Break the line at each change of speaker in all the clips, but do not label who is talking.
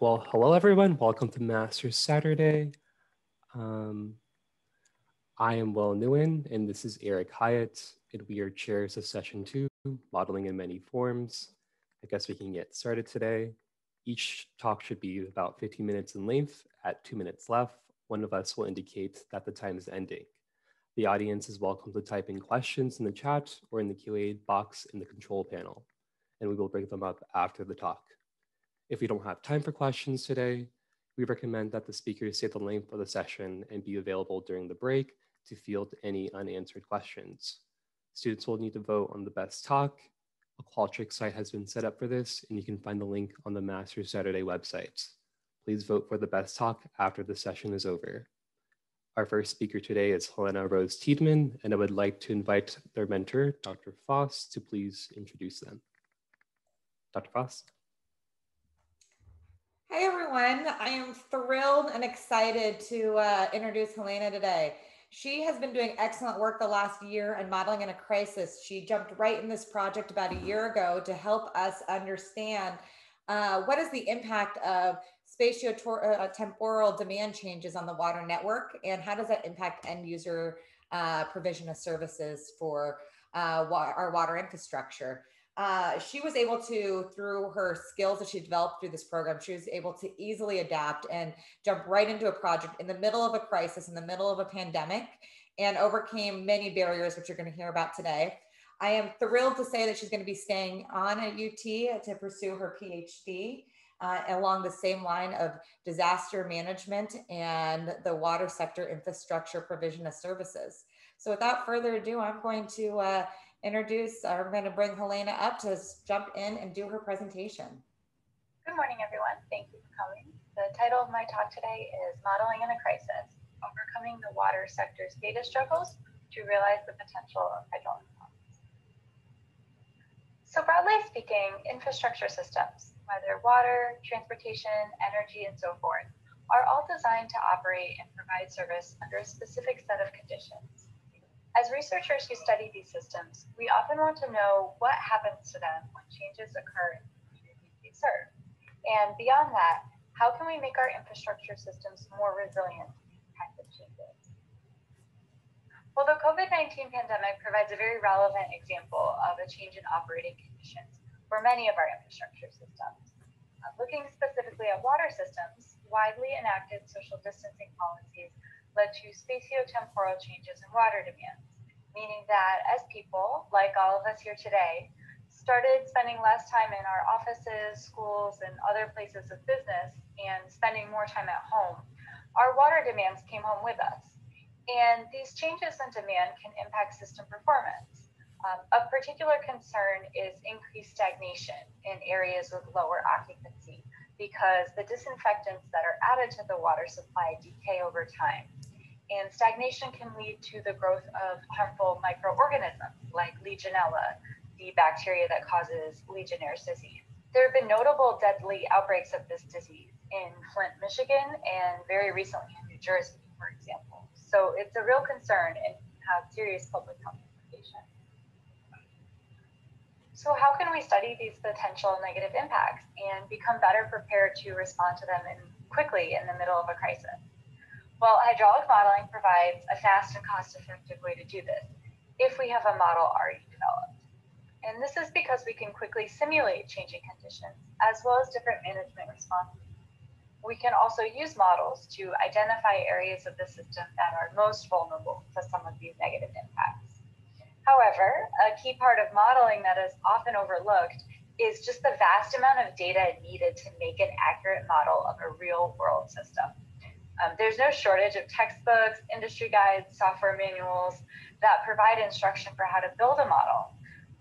Well, hello everyone. Welcome to Masters Saturday. Um, I am Will Nguyen, and this is Eric Hyatt, and we are chairs of session two, modeling in many forms. I guess we can get started today. Each talk should be about 15 minutes in length. At two minutes left, one of us will indicate that the time is ending. The audience is welcome to type in questions in the chat or in the QA box in the control panel, and we will bring them up after the talk. If we don't have time for questions today, we recommend that the speakers say the length of the session and be available during the break to field any unanswered questions. Students will need to vote on the best talk. A Qualtrics site has been set up for this, and you can find the link on the Masters Saturday website. Please vote for the best talk after the session is over. Our first speaker today is Helena Rose Tiedmann, and I would like to invite their mentor, Dr. Faust, to please introduce them. Dr. Faust.
Hey everyone, I am thrilled and excited to uh, introduce Helena today. She has been doing excellent work the last year in modeling in a crisis. She jumped right in this project about a year ago to help us understand uh, what is the impact of spatio-temporal uh, demand changes on the water network and how does that impact end user uh, provision of services for uh, wa our water infrastructure. Uh, she was able to, through her skills that she developed through this program, she was able to easily adapt and jump right into a project in the middle of a crisis, in the middle of a pandemic, and overcame many barriers, which you're going to hear about today. I am thrilled to say that she's going to be staying on at UT to pursue her PhD uh, along the same line of disaster management and the water sector infrastructure provision of services. So without further ado, I'm going to uh, introduce, uh, I'm going to bring Helena up to jump in and do her presentation.
Good morning, everyone. Thank you for coming. The title of my talk today is Modeling in a Crisis, Overcoming the Water Sector's Data Struggles to Realize the Potential of Hydraulic Models. So broadly speaking, infrastructure systems, whether water, transportation, energy, and so forth, are all designed to operate and provide service under a specific set of conditions. As researchers who study these systems, we often want to know what happens to them when changes occur in the communities they serve. And beyond that, how can we make our infrastructure systems more resilient to these of changes? Well, the COVID-19 pandemic provides a very relevant example of a change in operating conditions for many of our infrastructure systems. Uh, looking specifically at water systems, widely enacted social distancing policies led to spatio-temporal changes in water meaning that as people, like all of us here today, started spending less time in our offices, schools, and other places of business and spending more time at home, our water demands came home with us. And these changes in demand can impact system performance. Um, a particular concern is increased stagnation in areas with lower occupancy because the disinfectants that are added to the water supply decay over time. And stagnation can lead to the growth of harmful microorganisms like Legionella, the bacteria that causes Legionnaire's disease. There have been notable deadly outbreaks of this disease in Flint, Michigan, and very recently in New Jersey, for example. So it's a real concern and has serious public health implications. So how can we study these potential negative impacts and become better prepared to respond to them in, quickly in the middle of a crisis? Well, hydraulic modeling provides a fast and cost-effective way to do this if we have a model already developed. And this is because we can quickly simulate changing conditions as well as different management responses. We can also use models to identify areas of the system that are most vulnerable to some of these negative impacts. However, a key part of modeling that is often overlooked is just the vast amount of data needed to make an accurate model of a real world system. Um, there's no shortage of textbooks, industry guides, software manuals that provide instruction for how to build a model.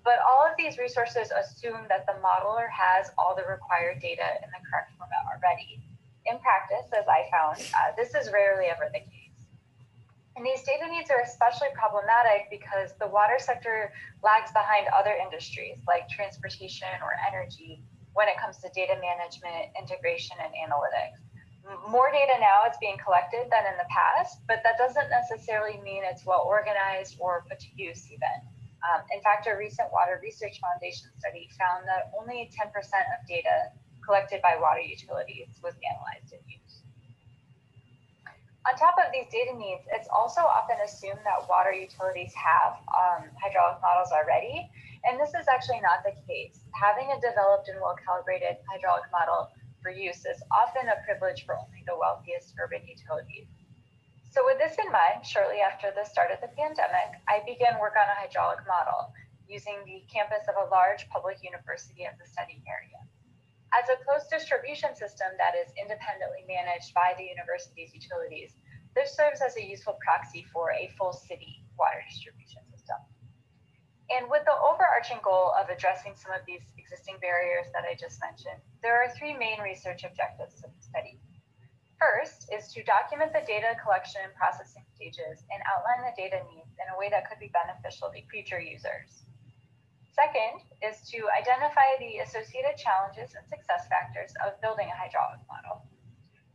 But all of these resources assume that the modeler has all the required data in the correct format already. In practice, as I found, uh, this is rarely ever the case. And these data needs are especially problematic because the water sector lags behind other industries like transportation or energy when it comes to data management, integration, and analytics more data now is being collected than in the past, but that doesn't necessarily mean it's well organized or put to use even. Um, in fact, a recent Water Research Foundation study found that only 10% of data collected by water utilities was analyzed and used. On top of these data needs, it's also often assumed that water utilities have um, hydraulic models already, and this is actually not the case. Having a developed and well-calibrated hydraulic model for use is often a privilege for only the wealthiest urban utilities. So with this in mind, shortly after the start of the pandemic, I began work on a hydraulic model using the campus of a large public university as the study area. As a closed distribution system that is independently managed by the university's utilities, this serves as a useful proxy for a full city water distribution. And with the overarching goal of addressing some of these existing barriers that I just mentioned, there are three main research objectives of the study. First is to document the data collection and processing stages and outline the data needs in a way that could be beneficial to future users. Second is to identify the associated challenges and success factors of building a hydraulic model.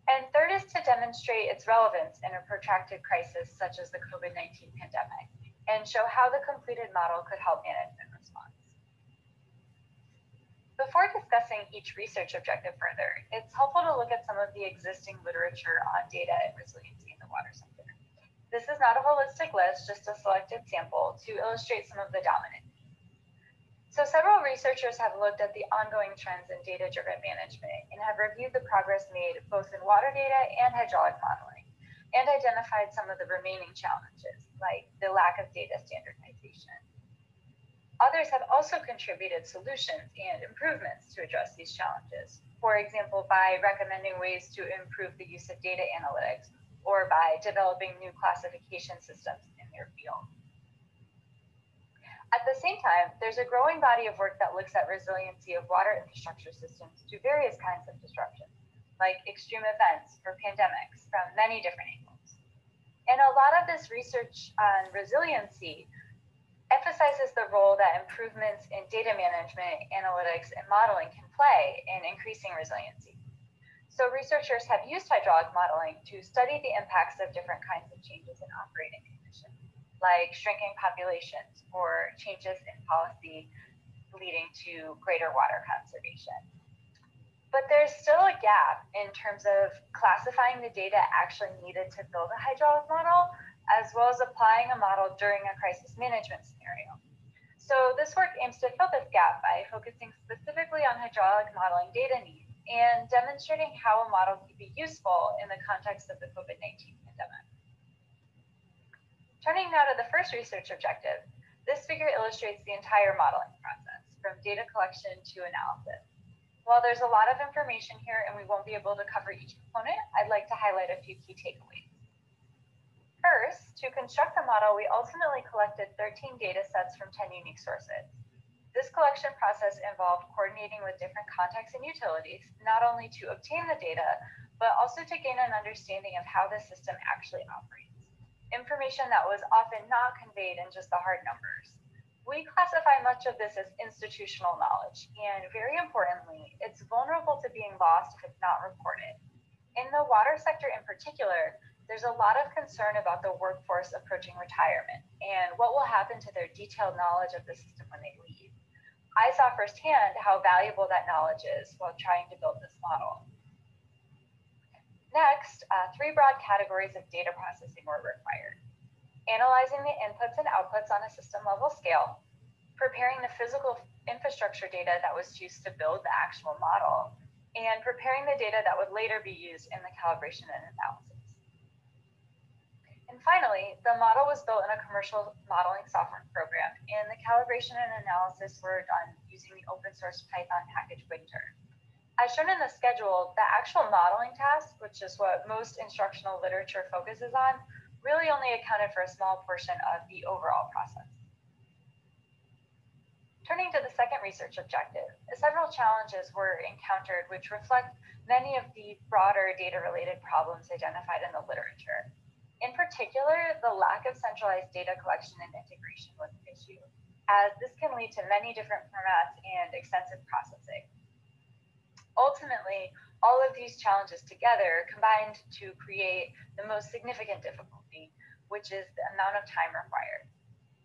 And third is to demonstrate its relevance in a protracted crisis such as the COVID 19 pandemic and show how the completed model could help management response. Before discussing each research objective further, it's helpful to look at some of the existing literature on data and resiliency in the water sector. This is not a holistic list, just a selected sample to illustrate some of the dominant so several researchers have looked at the ongoing trends in data-driven management and have reviewed the progress made both in water data and hydraulic modeling and identified some of the remaining challenges, like the lack of data standardization. Others have also contributed solutions and improvements to address these challenges. For example, by recommending ways to improve the use of data analytics or by developing new classification systems in their field. At the same time, there's a growing body of work that looks at resiliency of water infrastructure systems to various kinds of disruptions, like extreme events or pandemics from many different angles. And a lot of this research on resiliency emphasizes the role that improvements in data management, analytics, and modeling can play in increasing resiliency. So researchers have used hydraulic modeling to study the impacts of different kinds of changes in operating conditions like shrinking populations or changes in policy leading to greater water conservation. But there's still a gap in terms of classifying the data actually needed to build a hydraulic model, as well as applying a model during a crisis management scenario. So this work aims to fill this gap by focusing specifically on hydraulic modeling data needs and demonstrating how a model can be useful in the context of the COVID-19 pandemic. Turning now to the first research objective, this figure illustrates the entire modeling process, from data collection to analysis. While there's a lot of information here and we won't be able to cover each component, I'd like to highlight a few key takeaways. First, to construct the model, we ultimately collected 13 data sets from 10 unique sources. This collection process involved coordinating with different contexts and utilities, not only to obtain the data, but also to gain an understanding of how the system actually operates information that was often not conveyed in just the hard numbers. We classify much of this as institutional knowledge, and very importantly, it's vulnerable to being lost if it's not reported. In the water sector in particular, there's a lot of concern about the workforce approaching retirement and what will happen to their detailed knowledge of the system when they leave. I saw firsthand how valuable that knowledge is while trying to build this model. Next, uh, three broad categories of data processing were required. Analyzing the inputs and outputs on a system level scale, preparing the physical infrastructure data that was used to build the actual model, and preparing the data that would later be used in the calibration and analysis. And finally, the model was built in a commercial modeling software program, and the calibration and analysis were done using the open source Python package WNTR. As shown in the schedule, the actual modeling task, which is what most instructional literature focuses on, really only accounted for a small portion of the overall process. Turning to the second research objective, several challenges were encountered which reflect many of the broader data-related problems identified in the literature. In particular, the lack of centralized data collection and integration was an issue, as this can lead to many different formats and extensive processing. Ultimately, all of these challenges together combined to create the most significant difficulty, which is the amount of time required.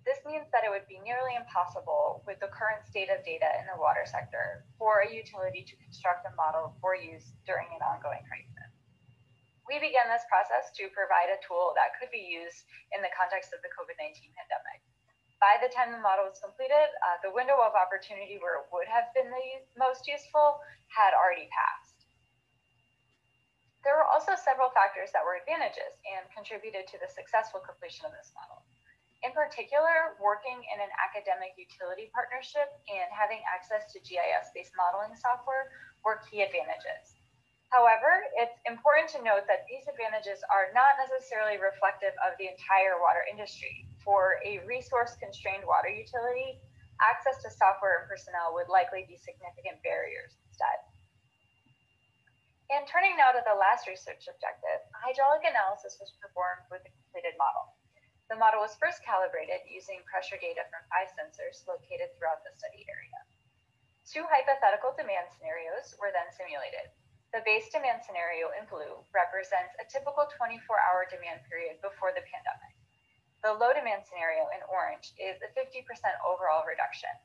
This means that it would be nearly impossible with the current state of data in the water sector for a utility to construct a model for use during an ongoing crisis. We began this process to provide a tool that could be used in the context of the COVID 19 pandemic. By the time the model was completed, uh, the window of opportunity where it would have been the most useful had already passed. There were also several factors that were advantages and contributed to the successful completion of this model. In particular, working in an academic utility partnership and having access to GIS-based modeling software were key advantages. However, it's important to note that these advantages are not necessarily reflective of the entire water industry. For a resource-constrained water utility, access to software and personnel would likely be significant barriers instead. And turning now to the last research objective, hydraulic analysis was performed with a completed model. The model was first calibrated using pressure data from five sensors located throughout the study area. Two hypothetical demand scenarios were then simulated. The base demand scenario in blue represents a typical 24 hour demand period before the pandemic. The low demand scenario in orange is a 50% overall reduction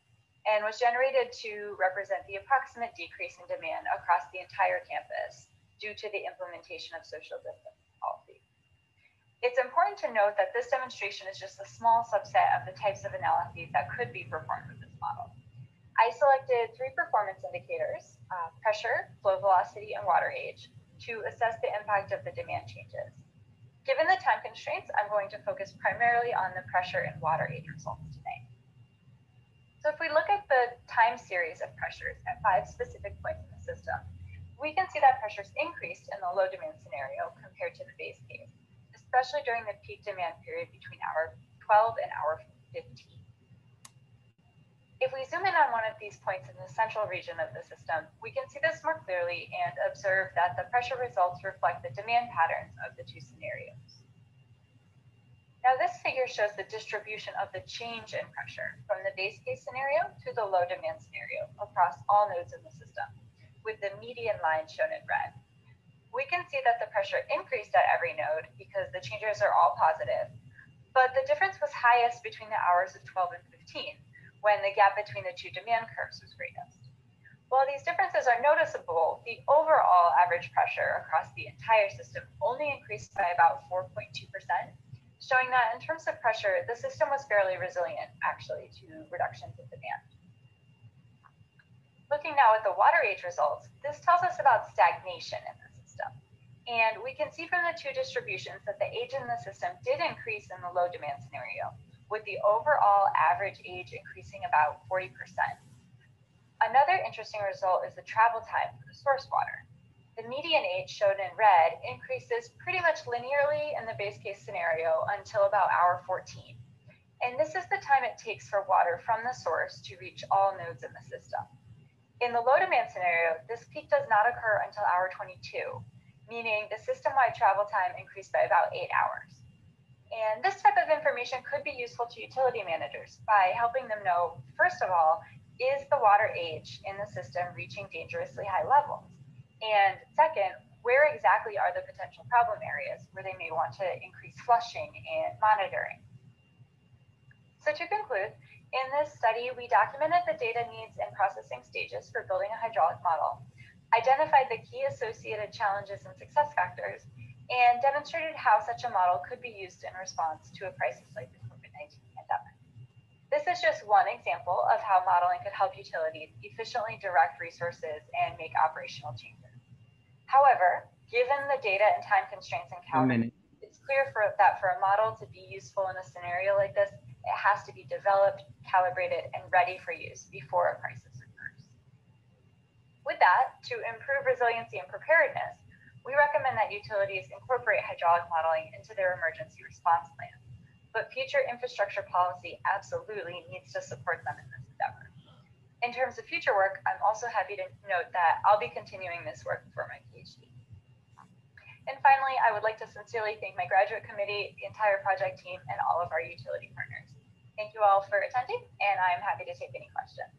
and was generated to represent the approximate decrease in demand across the entire campus due to the implementation of social distancing policy. It's important to note that this demonstration is just a small subset of the types of analyses that could be performed with this model. I selected three performance indicators, uh, pressure, flow velocity, and water age, to assess the impact of the demand changes. Given the time constraints, I'm going to focus primarily on the pressure and water age results. So if we look at the time series of pressures at five specific points in the system, we can see that pressures increased in the low demand scenario compared to the base case especially during the peak demand period between hour 12 and hour 15. If we zoom in on one of these points in the central region of the system, we can see this more clearly and observe that the pressure results reflect the demand patterns of the two scenarios. Now this figure shows the distribution of the change in pressure from the base case scenario to the low demand scenario across all nodes in the system, with the median line shown in red we can see that the pressure increased at every node because the changes are all positive. But the difference was highest between the hours of 12 and 15, when the gap between the two demand curves was greatest. While these differences are noticeable, the overall average pressure across the entire system only increased by about 4.2%, showing that in terms of pressure, the system was fairly resilient, actually, to reductions in demand. Looking now at the water age results, this tells us about stagnation in the system. and we can see from the two distributions that the age in the system did increase in the low demand scenario, with the overall average age increasing about 40%. Another interesting result is the travel time for the source water. The median age shown in red increases pretty much linearly in the base case scenario until about hour 14. And this is the time it takes for water from the source to reach all nodes in the system. In the low demand scenario, this peak does not occur until hour 22, meaning the system-wide travel time increased by about eight hours. And this type of information could be useful to utility managers by helping them know, first of all, is the water age in the system reaching dangerously high levels? And second, where exactly are the potential problem areas where they may want to increase flushing and monitoring? So to conclude, in this study, we documented the data needs and processing stages for building a hydraulic model identified the key associated challenges and success factors, and demonstrated how such a model could be used in response to a crisis like the COVID 19 pandemic. This is just one example of how modeling could help utilities efficiently direct resources and make operational changes. However, given the data and time constraints encountered, it's clear for, that for a model to be useful in a scenario like this, it has to be developed, calibrated, and ready for use before a crisis. Occurs. With that, to improve resiliency and preparedness, we recommend that utilities incorporate hydraulic modeling into their emergency response plans. But future infrastructure policy absolutely needs to support them in this. In terms of future work, I'm also happy to note that I'll be continuing this work for my PhD. And finally, I would like to sincerely thank my graduate committee, the entire project team, and all of our utility partners. Thank you all for attending, and I'm happy to take any questions.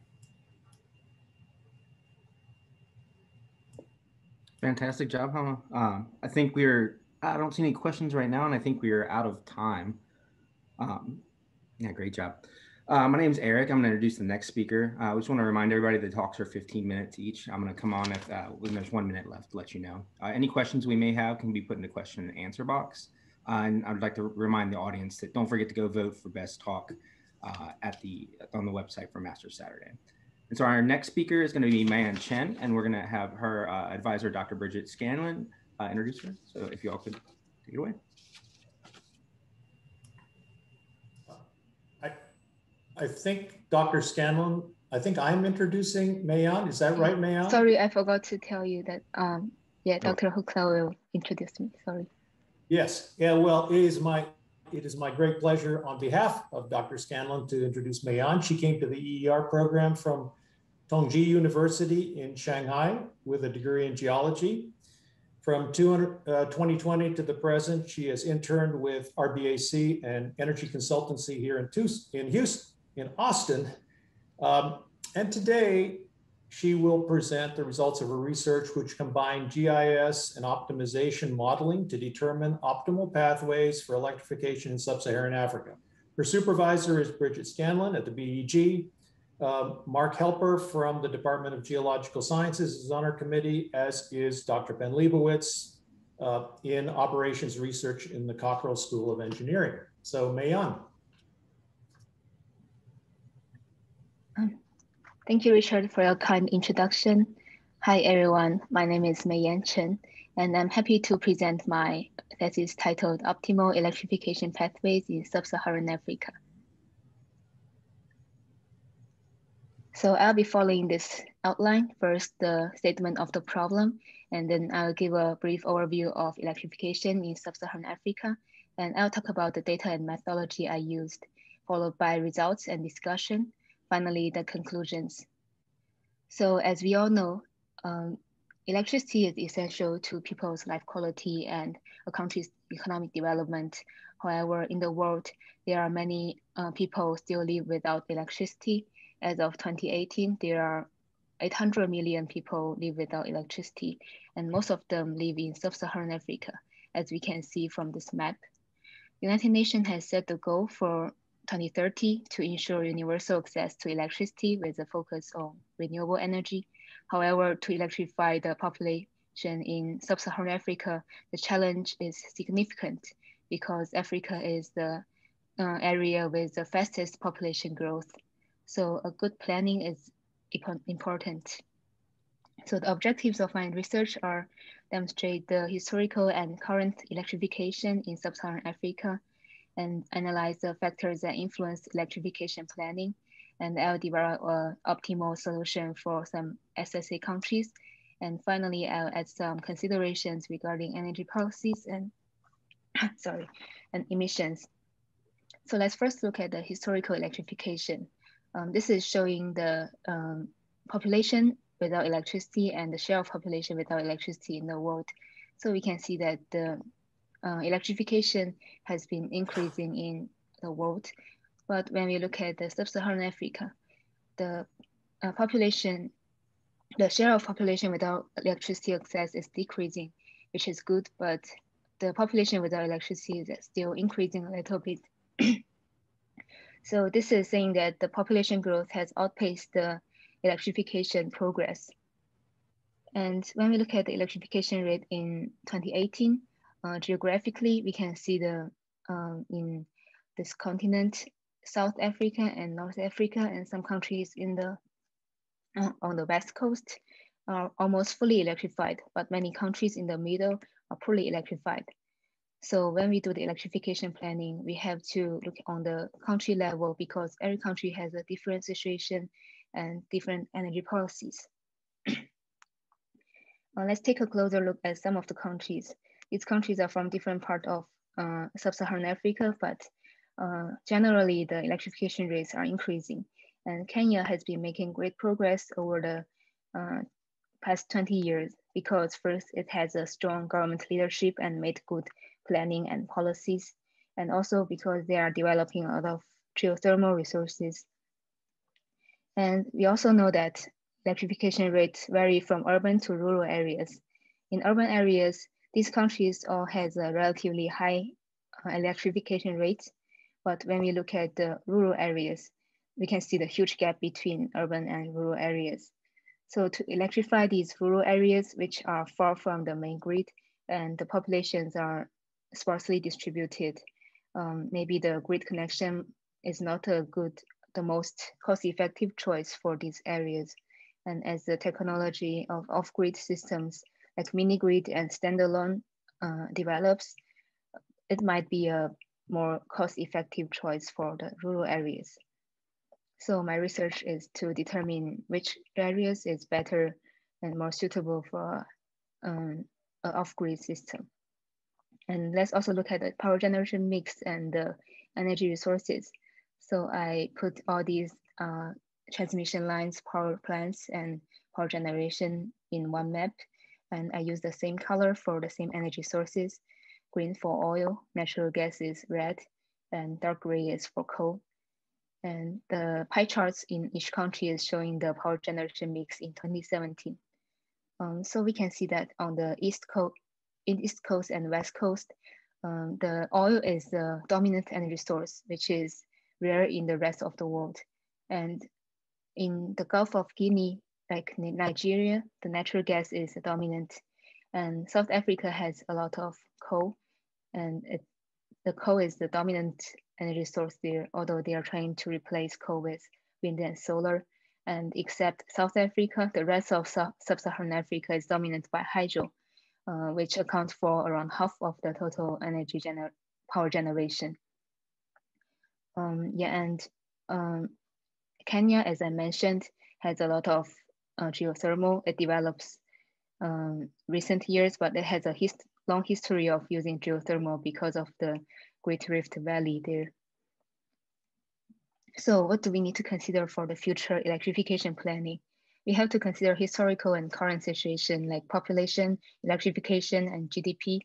Fantastic job, Hama. Um, I think we're, I don't see any questions right now, and I think we are out of time. Um, Yeah, great job. Uh, my name is Eric. I'm going to introduce the next speaker. Uh, I just want to remind everybody the talks are 15 minutes each. I'm going to come on if uh, when there's one minute left to let you know. Uh, any questions we may have can be put in the question and answer box. Uh, and I'd like to remind the audience that don't forget to go vote for best talk uh, at the on the website for Master Saturday. And so our next speaker is going to be Meiyan Chen, and we're going to have her advisor, Dr. Bridget Scanlon, introduce her. So if you all could take it away.
I think Dr. Scanlon, I think I'm introducing Meiyan. Is that right, Meiyan?
Sorry, I forgot to tell you that. Um, yeah, Dr. Oh. Hukla will introduce me. Sorry.
Yes. Yeah. Well, it is my it is my great pleasure on behalf of Dr. Scanlon to introduce Meiyan. She came to the EER program from Tongji University in Shanghai with a degree in geology. From 200, uh, 2020 to the present, she has interned with RBAC and energy consultancy here in, in Houston in Austin. Um, and today, she will present the results of her research, which combined GIS and optimization modeling to determine optimal pathways for electrification in sub-Saharan Africa. Her supervisor is Bridget Scanlon at the BEG. Um, Mark Helper from the Department of Geological Sciences is on our committee, as is Dr. Ben Leibowicz uh, in operations research in the Cockrell School of Engineering. So Meiyan.
Thank you, Richard, for your kind introduction. Hi, everyone. My name is Meiyan Chen, and I'm happy to present my thesis titled Optimal Electrification Pathways in Sub-Saharan Africa. So I'll be following this outline. First, the statement of the problem, and then I'll give a brief overview of electrification in Sub-Saharan Africa, and I'll talk about the data and methodology I used, followed by results and discussion, finally, the conclusions. So as we all know, um, electricity is essential to people's life quality and a country's economic development. However, in the world, there are many uh, people still live without electricity. As of 2018, there are 800 million people live without electricity, and most of them live in sub-Saharan Africa, as we can see from this map. United Nations has set the goal for 2030 to ensure universal access to electricity with a focus on renewable energy. However, to electrify the population in sub-Saharan Africa, the challenge is significant because Africa is the uh, area with the fastest population growth. So a good planning is important. So the objectives of my research are demonstrate the historical and current electrification in sub-Saharan Africa, and analyze the factors that influence electrification planning. And I'll develop an optimal solution for some SSA countries. And finally, I'll add some considerations regarding energy policies and sorry, and emissions. So let's first look at the historical electrification. Um, this is showing the um, population without electricity and the share of population without electricity in the world. So we can see that the uh, electrification has been increasing in the world. But when we look at the sub-Saharan Africa, the uh, population, the share of population without electricity access is decreasing, which is good, but the population without electricity is still increasing a little bit. so this is saying that the population growth has outpaced the electrification progress. And when we look at the electrification rate in 2018, uh, geographically, we can see the um, in this continent, South Africa and North Africa, and some countries in the uh, on the west coast are almost fully electrified, but many countries in the middle are poorly electrified. So when we do the electrification planning, we have to look on the country level because every country has a different situation and different energy policies. uh, let's take a closer look at some of the countries. These countries are from different part of uh, sub-Saharan Africa, but uh, generally the electrification rates are increasing. And Kenya has been making great progress over the uh, past 20 years because first it has a strong government leadership and made good planning and policies. And also because they are developing a lot of geothermal resources. And we also know that electrification rates vary from urban to rural areas. In urban areas, these countries all has a relatively high uh, electrification rate, But when we look at the rural areas, we can see the huge gap between urban and rural areas. So to electrify these rural areas, which are far from the main grid and the populations are sparsely distributed, um, maybe the grid connection is not a good, the most cost-effective choice for these areas. And as the technology of off-grid systems like mini-grid and standalone uh, develops, it might be a more cost-effective choice for the rural areas. So my research is to determine which areas is better and more suitable for um, an off-grid system. And let's also look at the power generation mix and the energy resources. So I put all these uh, transmission lines, power plants, and power generation in one map. And I use the same color for the same energy sources. Green for oil, natural gas is red, and dark gray is for coal. And the pie charts in each country is showing the power generation mix in 2017. Um, so we can see that on the East Coast, in East Coast and West Coast, um, the oil is the dominant energy source, which is rare in the rest of the world. And in the Gulf of Guinea, like Nigeria, the natural gas is dominant. And South Africa has a lot of coal, and it, the coal is the dominant energy source there, although they are trying to replace coal with wind and solar. And except South Africa, the rest of sub-Saharan Africa is dominated by hydro, uh, which accounts for around half of the total energy gener power generation. Um, yeah, and um, Kenya, as I mentioned, has a lot of uh, geothermal. It develops um, recent years, but it has a hist long history of using geothermal because of the Great Rift Valley there. So what do we need to consider for the future electrification planning? We have to consider historical and current situation like population, electrification, and GDP,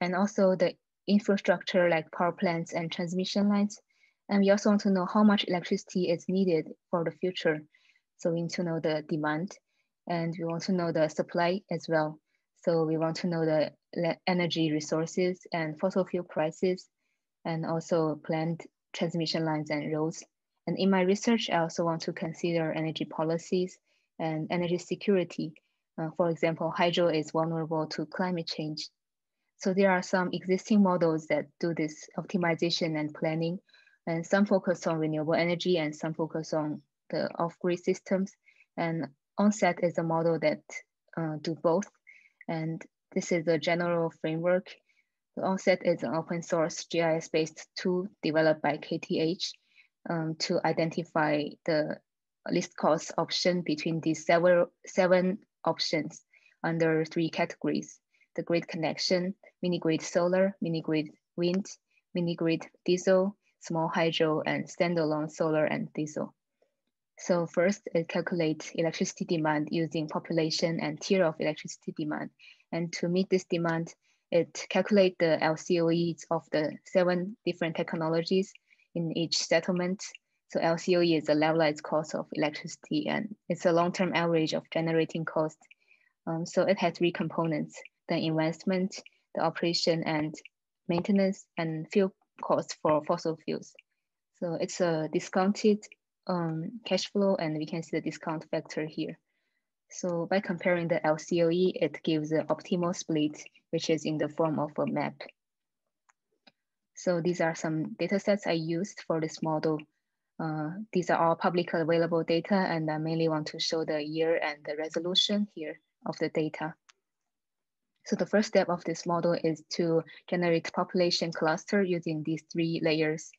and also the infrastructure like power plants and transmission lines. And we also want to know how much electricity is needed for the future. So we need to know the demand and we want to know the supply as well. So we want to know the energy resources and fossil fuel prices and also planned transmission lines and roads. And in my research, I also want to consider energy policies and energy security. Uh, for example, hydro is vulnerable to climate change. So there are some existing models that do this optimization and planning, and some focus on renewable energy and some focus on the off-grid systems. And OnSSET is a model that uh, do both. And this is a general framework the OnSSET is an open source GIS-based tool developed by KTH um, to identify the least cost option between these several, seven options under three categories. The grid connection, mini-grid solar, mini-grid wind, mini-grid diesel, small hydro, and standalone solar and diesel. So first, it calculates electricity demand using population and tier of electricity demand. And to meet this demand, it calculates the LCOEs of the seven different technologies in each settlement. So LCOE is the levelized cost of electricity and it's a long-term average of generating cost. Um, so it has three components, the investment, the operation and maintenance and fuel cost for fossil fuels. So it's a discounted um, cash flow and we can see the discount factor here. So by comparing the LCOE, it gives the optimal split, which is in the form of a map. So these are some data sets I used for this model. Uh, these are all publicly available data and I mainly want to show the year and the resolution here of the data. So the first step of this model is to generate population cluster using these three layers.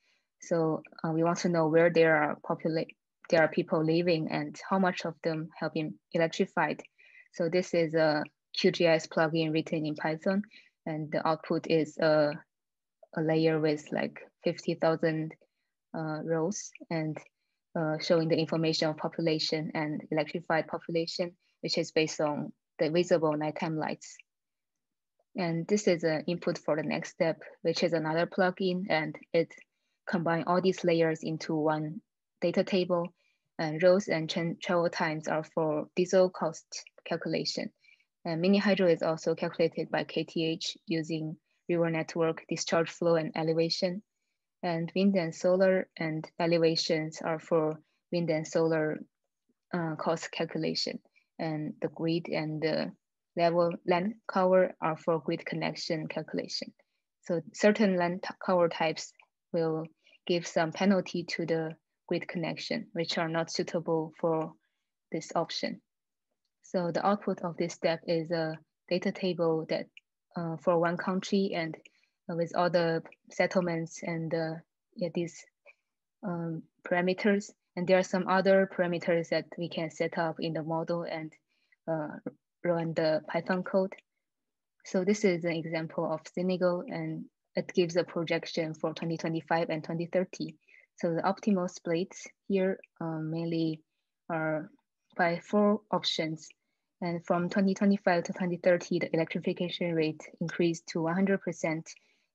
So uh, we want to know where there are populate there are people living and how much of them have been electrified. So this is a QGIS plugin written in Python and the output is a, a layer with like 50,000 uh, rows and uh, showing the information of population and electrified population, which is based on the visible nighttime lights. And this is an input for the next step, which is another plugin and it combine all these layers into one data table and rows and travel times are for diesel cost calculation. And mini hydro is also calculated by KTH using river network discharge flow and elevation. And wind and solar and valuations are for wind and solar uh, cost calculation. And the grid and the level land cover are for grid connection calculation. So certain land cover types will give some penalty to the grid connection, which are not suitable for this option. So the output of this step is a data table that uh, for one country and uh, with all the settlements and uh, yeah, these um, parameters. And there are some other parameters that we can set up in the model and uh, run the Python code. So this is an example of Senegal and it gives a projection for 2025 and 2030. So the optimal splits here um, mainly are by four options. And from 2025 to 2030, the electrification rate increased to 100%.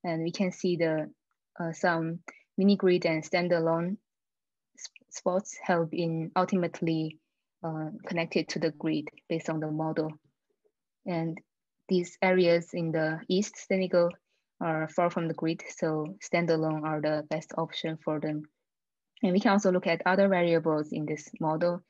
And we can see the uh, some mini grid and standalone spots have been ultimately uh, connected to the grid based on the model. And these areas in the East Senegal are far from the grid, so standalone are the best option for them. And we can also look at other variables in this model.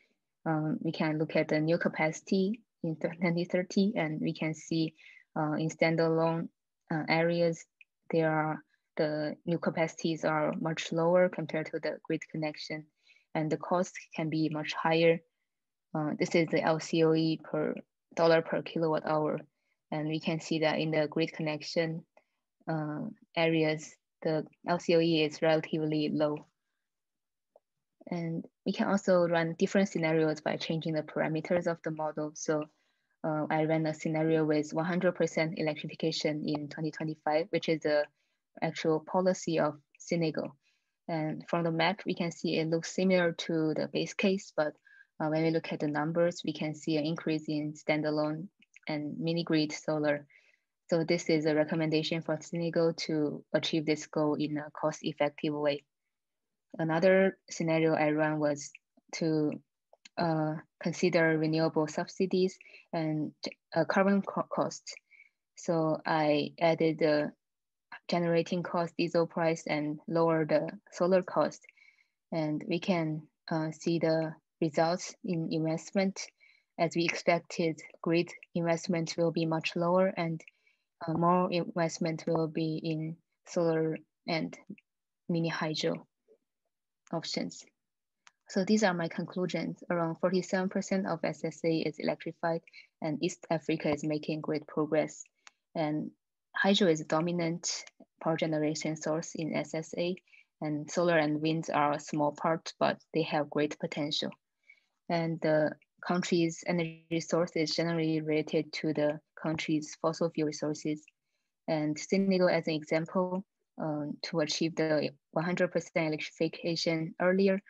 Um, we can look at the new capacity in 2030, and we can see uh, in standalone uh, areas, there are the new capacities are much lower compared to the grid connection, and the cost can be much higher. Uh, this is the LCOE per dollar per kilowatt hour. And we can see that in the grid connection uh, areas, the LCOE is relatively low. And we can also run different scenarios by changing the parameters of the model. So uh, I ran a scenario with 100% electrification in 2025, which is the actual policy of Senegal. And from the map, we can see it looks similar to the base case, but uh, when we look at the numbers, we can see an increase in standalone and mini grid solar. So this is a recommendation for Senegal to achieve this goal in a cost effective way. Another scenario I ran was to uh, consider renewable subsidies and uh, carbon co cost. So I added the generating cost, diesel price, and lower the solar cost. And we can uh, see the results in investment. As we expected, grid investment will be much lower and uh, more investment will be in solar and mini hydro options. So these are my conclusions. Around 47% of SSA is electrified and East Africa is making great progress. And hydro is a dominant power generation source in SSA and solar and wind are a small part, but they have great potential and the country's energy source is generally related to the country's fossil fuel resources. And Senegal, as an example, um, to achieve the 100% electrification earlier,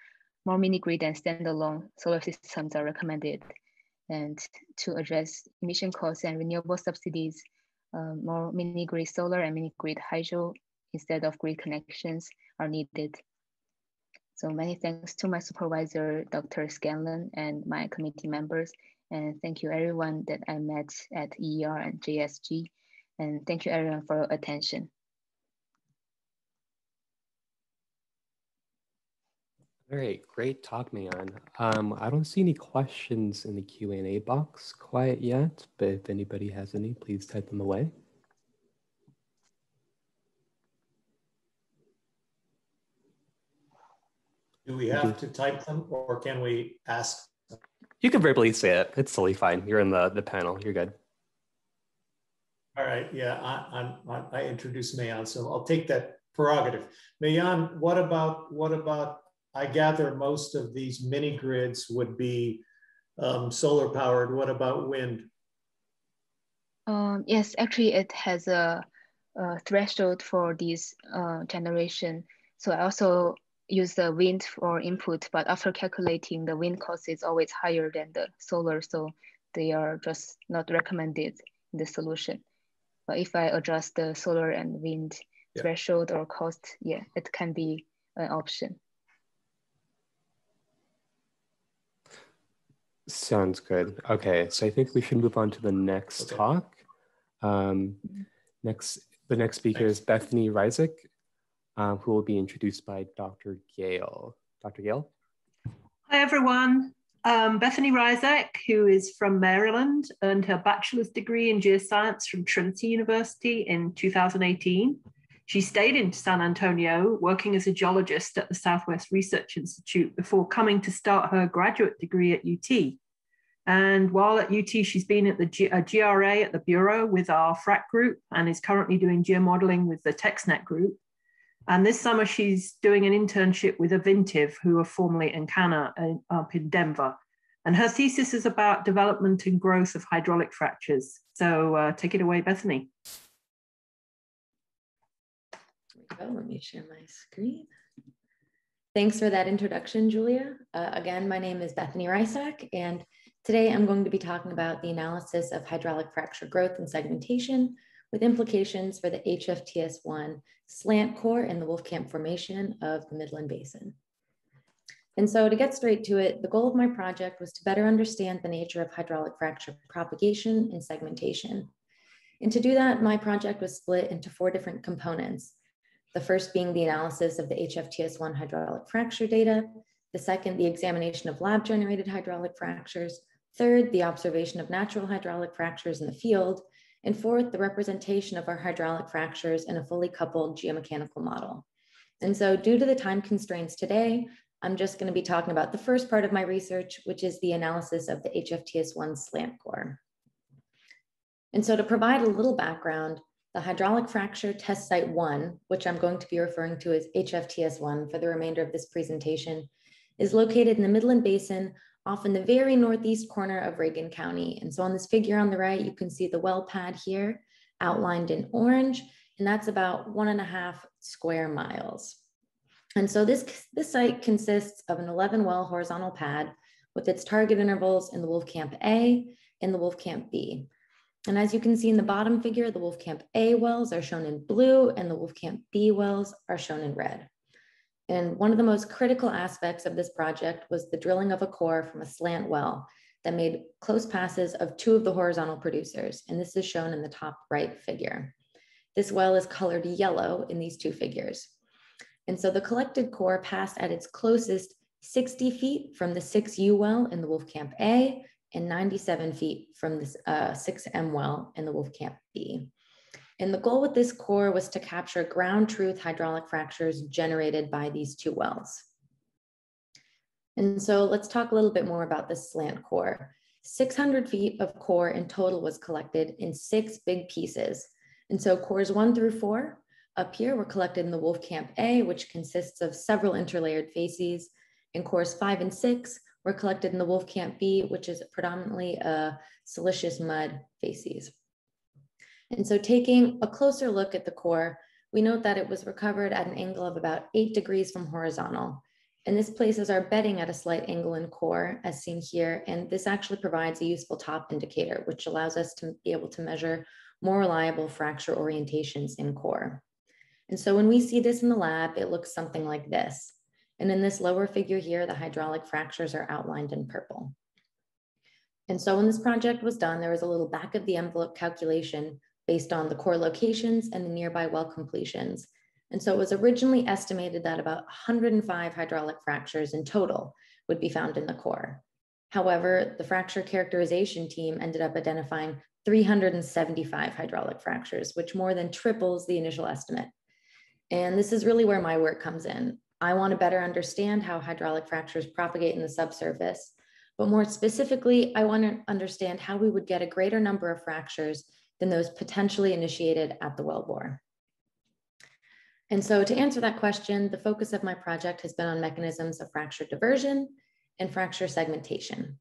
more mini-grid and standalone solar systems are recommended. And to address emission costs and renewable subsidies, um, more mini-grid solar and mini-grid hydro instead of grid connections are needed. So many thanks to my supervisor, Dr. Scanlon, and my committee members. And thank you everyone that I met at EER and JSG. And thank you everyone for your attention.
Right, great talk, Meiyan. Um, I don't see any questions in the Q&A box quite yet, but if anybody has any, please type them away.
Do we have to type them or can we ask?
You can verbally say it. It's totally fine. You're in the, the panel. You're good.
All right. Yeah, I, I'm, I introduced Meiyan, so I'll take that prerogative. Meiyan, what about, what about, I gather most of these mini grids would be um, solar powered. What about wind?
Um, yes, actually it has a, a threshold for this uh, generation. So I also use the wind for input, but after calculating, the wind cost is always higher than the solar, so they are just not recommended in the solution. But if I adjust the solar and wind yeah. threshold or cost, yeah, it can be an option.
Sounds good. Okay, so I think we should move on to the next okay. talk. Um, next, the next speaker Thanks. is Bethany Rysak. Um, who will be introduced by Dr. Gale. Dr. Gale?
Hi, everyone. Um, Bethany Rysak, who is from Maryland, earned her bachelor's degree in geoscience from Trinity University in 2018. She stayed in San Antonio, working as a geologist at the Southwest Research Institute before coming to start her graduate degree at UT. And while at UT, she's been at the G uh, GRA at the Bureau with our FRAC group and is currently doing geomodeling with the TexNet group. And this summer, she's doing an internship with Ovintiv, who are formerly Encana uh, up in Denver. And her thesis is about development and growth of hydraulic fractures. So uh, take it away, Bethany.
Let me share my screen. Thanks for that introduction, Julia. Uh, again, my name is Bethany Rysak, and today I'm going to be talking about the analysis of hydraulic fracture growth and segmentation with implications for the HFTS1 slant core in the Wolfcamp Formation of the Midland Basin. And so to get straight to it, the goal of my project was to better understand the nature of hydraulic fracture propagation and segmentation. And to do that, my project was split into four different components. The first being the analysis of the HFTS1 hydraulic fracture data. The second, the examination of lab generated hydraulic fractures. Third, the observation of natural hydraulic fractures in the field. And fourth, the representation of our hydraulic fractures in a fully coupled geomechanical model. And so due to the time constraints today, I'm just gonna be talking about the first part of my research, which is the analysis of the HFTS1 slant core. And so to provide a little background, the hydraulic fracture test site one, which I'm going to be referring to as HFTS1 for the remainder of this presentation, is located in the Midland Basin off in the very northeast corner of Reagan County. And so on this figure on the right, you can see the well pad here outlined in orange, and that's about one and a half square miles. And so this, this site consists of an 11 well horizontal pad with its target intervals in the Wolfcamp A and the Wolfcamp B. And as you can see in the bottom figure, the Wolfcamp A wells are shown in blue and the Wolfcamp B wells are shown in red. And one of the most critical aspects of this project was the drilling of a core from a slant well that made close passes of two of the horizontal producers. And this is shown in the top right figure. This well is colored yellow in these two figures. And so the collected core passed at its closest 60 feet from the 6U well in the Wolfcamp A and 97 feet from the uh, 6M well in the Wolfcamp B. And the goal with this core was to capture ground truth hydraulic fractures generated by these two wells. And so let's talk a little bit more about this slant core. 600 feet of core in total was collected in six big pieces. And so cores one through four up here were collected in the Wolfcamp A, which consists of several interlayered facies. And cores five and six were collected in the Wolfcamp B, which is predominantly uh, a siliceous mud facies. And so taking a closer look at the core, we note that it was recovered at an angle of about eight degrees from horizontal. And this places our bedding at a slight angle in core as seen here. And this actually provides a useful top indicator, which allows us to be able to measure more reliable fracture orientations in core. And so when we see this in the lab, it looks something like this. And in this lower figure here, the hydraulic fractures are outlined in purple. And so when this project was done, there was a little back of the envelope calculation based on the core locations and the nearby well completions. And so it was originally estimated that about 105 hydraulic fractures in total would be found in the core. However, the fracture characterization team ended up identifying 375 hydraulic fractures, which more than triples the initial estimate. And this is really where my work comes in. I want to better understand how hydraulic fractures propagate in the subsurface, but more specifically, I want to understand how we would get a greater number of fractures than those potentially initiated at the wellbore. And so to answer that question, the focus of my project has been on mechanisms of fracture diversion and fracture segmentation.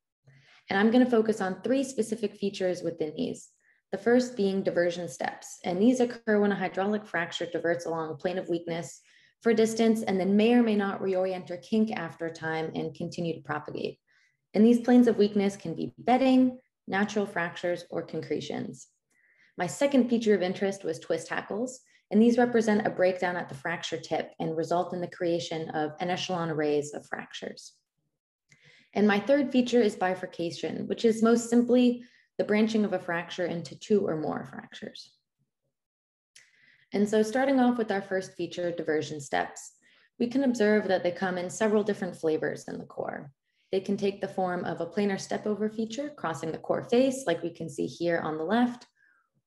And I'm gonna focus on three specific features within these. The first being diversion steps. And these occur when a hydraulic fracture diverts along a plane of weakness for distance and then may or may not reorient or kink after time and continue to propagate. And these planes of weakness can be bedding, natural fractures, or concretions. My second feature of interest was twist hackles, and these represent a breakdown at the fracture tip and result in the creation of en echelon arrays of fractures. And my third feature is bifurcation, which is most simply the branching of a fracture into two or more fractures. And so starting off with our first feature, diversion steps, we can observe that they come in several different flavors in the core. They can take the form of a planar step over feature crossing the core face, like we can see here on the left,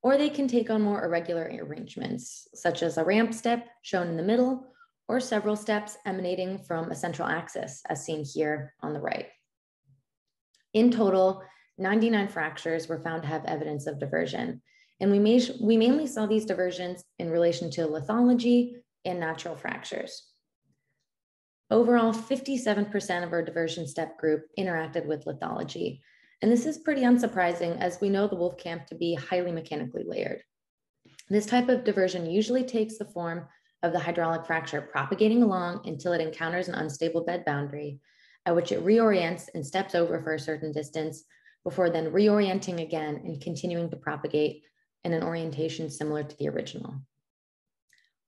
or they can take on more irregular arrangements, such as a ramp step shown in the middle, or several steps emanating from a central axis, as seen here on the right. In total, 99 fractures were found to have evidence of diversion, and we, we mainly saw these diversions in relation to lithology and natural fractures. Overall, 57% of our diversion step group interacted with lithology. And this is pretty unsurprising as we know the Wolfcamp to be highly mechanically layered. This type of diversion usually takes the form of the hydraulic fracture propagating along until it encounters an unstable bed boundary, at which it reorients and steps over for a certain distance before then reorienting again and continuing to propagate in an orientation similar to the original.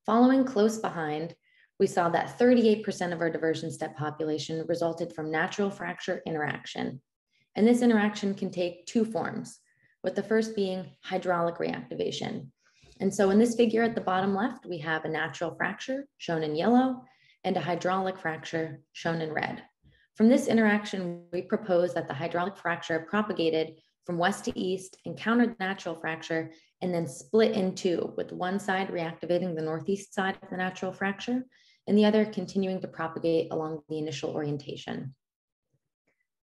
Following close behind, we saw that 38% of our diversion step population resulted from natural fracture interaction. And this interaction can take two forms, with the first being hydraulic reactivation. And so in this figure at the bottom left, we have a natural fracture shown in yellow and a hydraulic fracture shown in red. From this interaction, we propose that the hydraulic fracture propagated from west to east, encountered the natural fracture, and then split in two, with one side reactivating the northeast side of the natural fracture, and the other continuing to propagate along the initial orientation.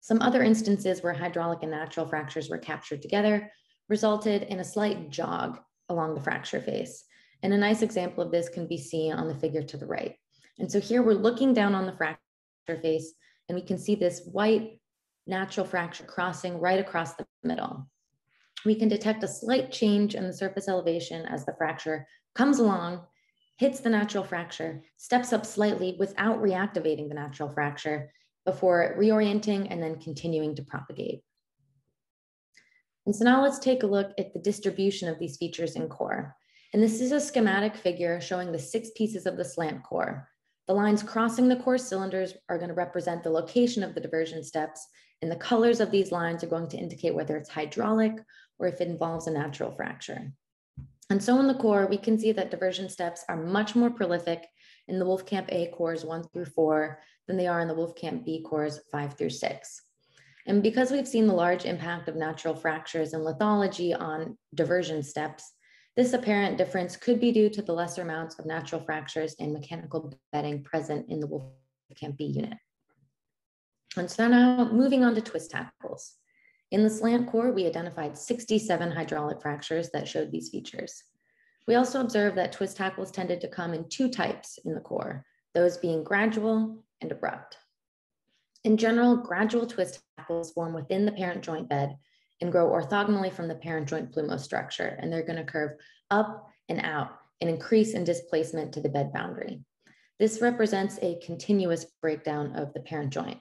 Some other instances where hydraulic and natural fractures were captured together resulted in a slight jog along the fracture face. And a nice example of this can be seen on the figure to the right. And so here we're looking down on the fracture face and we can see this white natural fracture crossing right across the middle. We can detect a slight change in the surface elevation as the fracture comes along, hits the natural fracture, steps up slightly without reactivating the natural fracture before reorienting and then continuing to propagate. And so now let's take a look at the distribution of these features in core. And this is a schematic figure showing the six pieces of the slant core. The lines crossing the core cylinders are going to represent the location of the diversion steps, and the colors of these lines are going to indicate whether it's hydraulic or if it involves a natural fracture. And so in the core, we can see that diversion steps are much more prolific in the Wolfcamp A cores one through four than they are in the Wolfcamp B cores five through six. And because we've seen the large impact of natural fractures and lithology on diversion steps, this apparent difference could be due to the lesser amounts of natural fractures and mechanical bedding present in the Wolfcamp B unit. And so now moving on to twist hackles. In the slant core, we identified 67 hydraulic fractures that showed these features. We also observed that twist hackles tended to come in two types in the core, those being gradual and abrupt. In general, gradual twist hackles form within the parent joint bed and grow orthogonally from the parent joint plumose structure. And they're gonna curve up and out and increase in displacement to the bed boundary. This represents a continuous breakdown of the parent joint.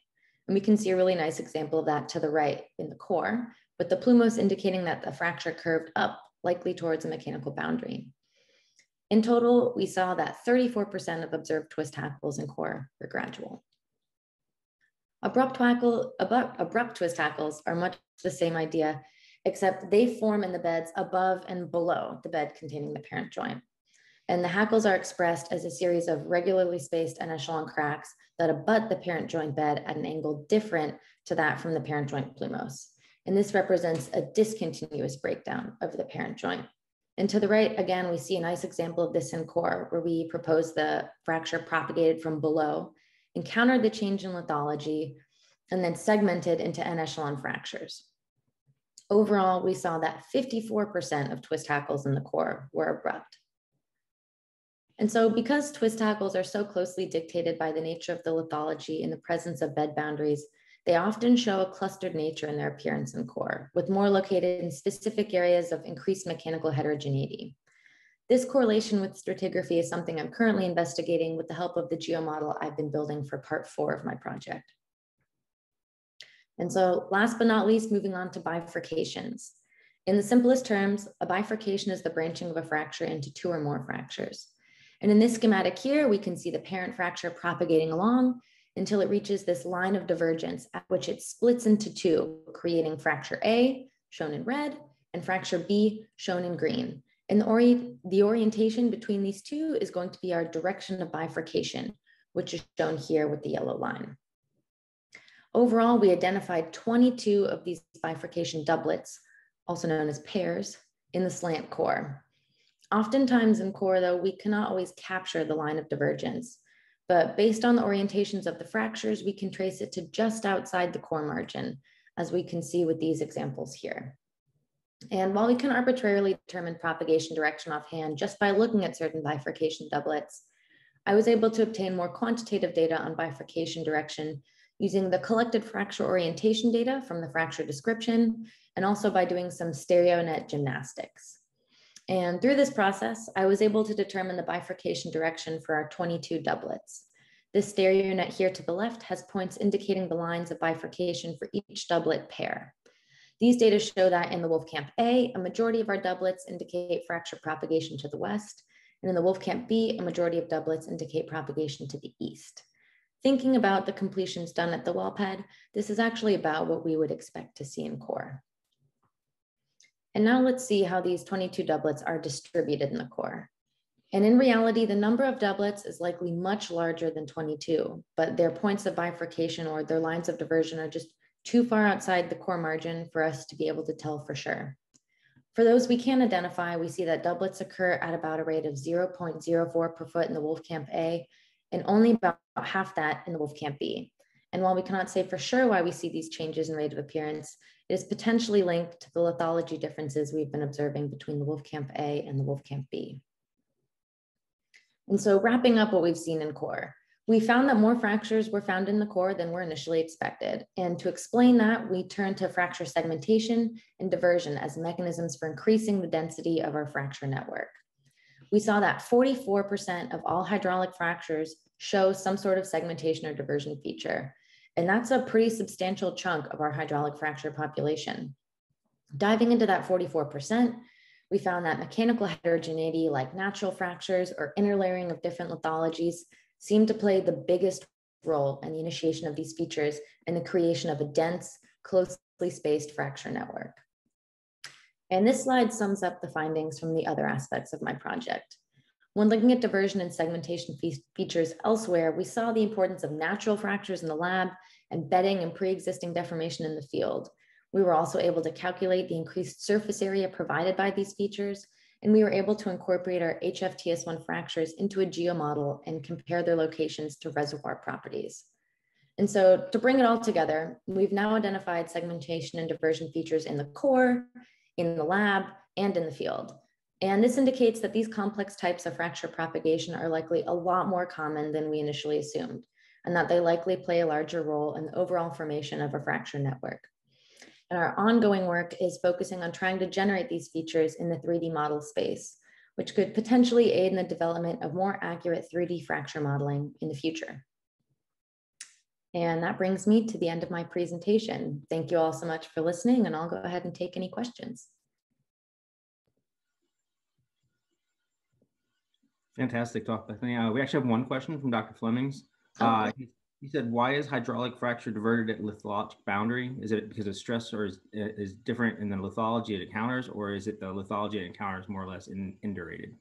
And we can see a really nice example of that to the right in the core, with the plumose indicating that the fracture curved up, likely towards a mechanical boundary. In total, we saw that 34% of observed twist hackles in core were gradual. Abrupt, tackle, abrupt, abrupt twist hackles are much the same idea, except they form in the beds above and below the bed containing the parent joint. And the hackles are expressed as a series of regularly spaced en echelon cracks that abut the parent joint bed at an angle different to that from the parent joint plumose. And this represents a discontinuous breakdown of the parent joint. And to the right, again, we see a nice example of this in core, where we propose the fracture propagated from below encountered the change in lithology, and then segmented into en echelon fractures. Overall, we saw that 54% of twist hackles in the core were abrupt. And so because twist hackles are so closely dictated by the nature of the lithology in the presence of bed boundaries, they often show a clustered nature in their appearance and core, with more located in specific areas of increased mechanical heterogeneity. This correlation with stratigraphy is something I'm currently investigating with the help of the geomodel I've been building for part four of my project. And so last but not least, moving on to bifurcations. In the simplest terms, a bifurcation is the branching of a fracture into two or more fractures. And in this schematic here, we can see the parent fracture propagating along until it reaches this line of divergence at which it splits into two, creating fracture A, shown in red, and fracture B, shown in green And the, ori the orientation between these two is going to be our direction of bifurcation, which is shown here with the yellow line. Overall, we identified 22 of these bifurcation doublets, also known as pairs, in the slant core. Oftentimes in core, though, we cannot always capture the line of divergence, but based on the orientations of the fractures, we can trace it to just outside the core margin, as we can see with these examples here. And while we can arbitrarily determine propagation direction offhand just by looking at certain bifurcation doublets, I was able to obtain more quantitative data on bifurcation direction using the collected fracture orientation data from the fracture description, and also by doing some stereo net gymnastics. And through this process, I was able to determine the bifurcation direction for our 22 doublets. This stereo net here to the left has points indicating the lines of bifurcation for each doublet pair. These data show that in the Wolfcamp A, a majority of our doublets indicate fracture propagation to the west, and in the Wolfcamp B, a majority of doublets indicate propagation to the east. Thinking about the completions done at the wellpad, this is actually about what we would expect to see in core. And now let's see how these 22 doublets are distributed in the core. And in reality, the number of doublets is likely much larger than 22, but their points of bifurcation or their lines of diversion are just too far outside the core margin for us to be able to tell for sure. For those we can identify, we see that doublets occur at about a rate of 0.04 per foot in the Wolfcamp A and only about half that in the Wolfcamp B. And while we cannot say for sure why we see these changes in rate of appearance, it is potentially linked to the lithology differences we've been observing between the Wolfcamp A and the Wolfcamp B. And so wrapping up what we've seen in core, we found that more fractures were found in the core than were initially expected. And to explain that, we turned to fracture segmentation and diversion as mechanisms for increasing the density of our fracture network. We saw that 44% of all hydraulic fractures show some sort of segmentation or diversion feature. And that's a pretty substantial chunk of our hydraulic fracture population. Diving into that 44%, we found that mechanical heterogeneity like natural fractures or interlayering of different lithologies seem to play the biggest role in the initiation of these features and the creation of a dense, closely spaced fracture network. And this slide sums up the findings from the other aspects of my project. When looking at diversion and segmentation fe features elsewhere, we saw the importance of natural fractures in the lab and bedding and pre-existing deformation in the field. We were also able to calculate the increased surface area provided by these features and we were able to incorporate our HFTS1 fractures into a geomodel and compare their locations to reservoir properties. And so to bring it all together, we've now identified segmentation and diversion features in the core, in the lab, and in the field. And this indicates that these complex types of fracture propagation are likely a lot more common than we initially assumed, and that they likely play a larger role in the overall formation of a fracture network. And our ongoing work is focusing on trying to generate these features in the 3D model space, which could potentially aid in the development of more accurate 3D fracture modeling in the future. And that brings me to the end of my presentation. Thank you all so much for listening, and I'll go ahead and take any questions.
Fantastic talk, Bethany. Uh, we actually have one question from Dr. Flemings. Uh, he said, why is hydraulic fracture diverted at lithologic boundary? Is it because of stress or is, is different in the lithology it encounters or is it the lithology it encounters more or less in, indurated?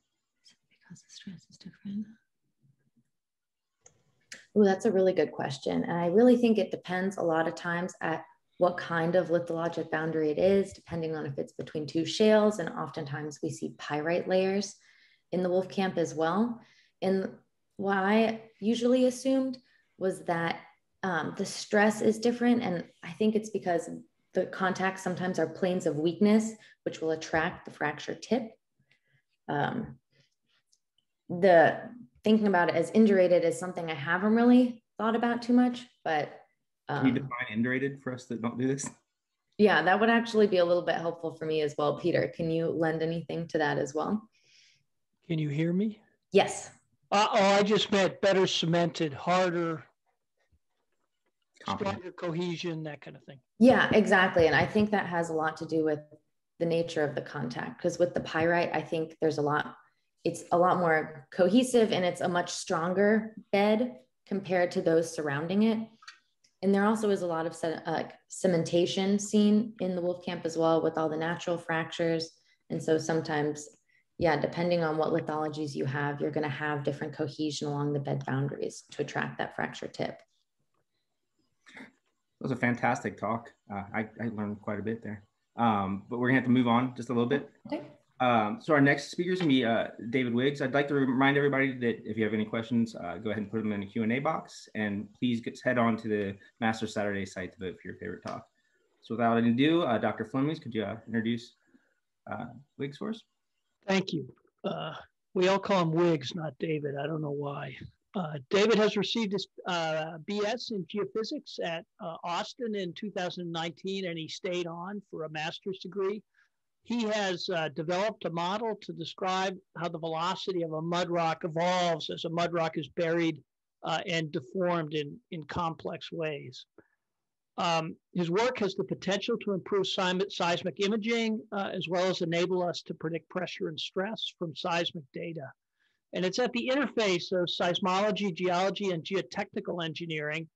Because the stress is different. Oh, that's a really good question. And I really think it depends a lot of times at what kind of lithologic boundary it is, depending on if it's between two shales. And oftentimes we see pyrite layers in the Wolfcamp as well. And what I usually assumed was that um, the stress is different. And I think it's because the contacts sometimes are planes of weakness, which will attract the fracture tip. Um, the thinking about it as indurated is something I haven't really thought about too much, but.
Um, Can you define indurated for us that don't do this?
Yeah, that would actually be a little bit helpful for me as well. Peter, can you lend anything to that as well?
Can you hear me?
Yes.
Uh, oh, I just meant better cemented, harder, stronger cohesion, that kind of thing.
Yeah, exactly. And I think that has a lot to do with the nature of the contact because with the pyrite, I think there's a lot, it's a lot more cohesive and it's a much stronger bed compared to those surrounding it. And there also is a lot of uh, cementation seen in the Wolfcamp as well with all the natural fractures. And so sometimes yeah, depending on what lithologies you have, you're going to have different cohesion along the bed boundaries to attract that fracture tip.
That was a fantastic talk. Uh, I, I, learned quite a bit there. Um, but we're gonna have to move on just a little bit. Okay. Um, so our next speaker is gonna be uh, David Wiggs. I'd like to remind everybody that if you have any questions, uh, go ahead and put them in the Q&A box and please get, head on to the Master Saturday site to vote for your favorite talk. So without any ado, uh, Dr. Flemings, could you uh, introduce uh, Wiggs for us?
Thank you. Uh, we all call him Wiggs, not David. I don't know why. Uh, David has received his uh, BS in geophysics at uh, Austin in 2019, and he stayed on for a master's degree. He has uh, developed a model to describe how the velocity of a mud rock evolves as a mud rock is buried uh, and deformed in, in complex ways. Um, his work has the potential to improve seismic imaging uh, as well as enable us to predict pressure and stress from seismic data. And it's at the interface of seismology, geology, and geotechnical engineering.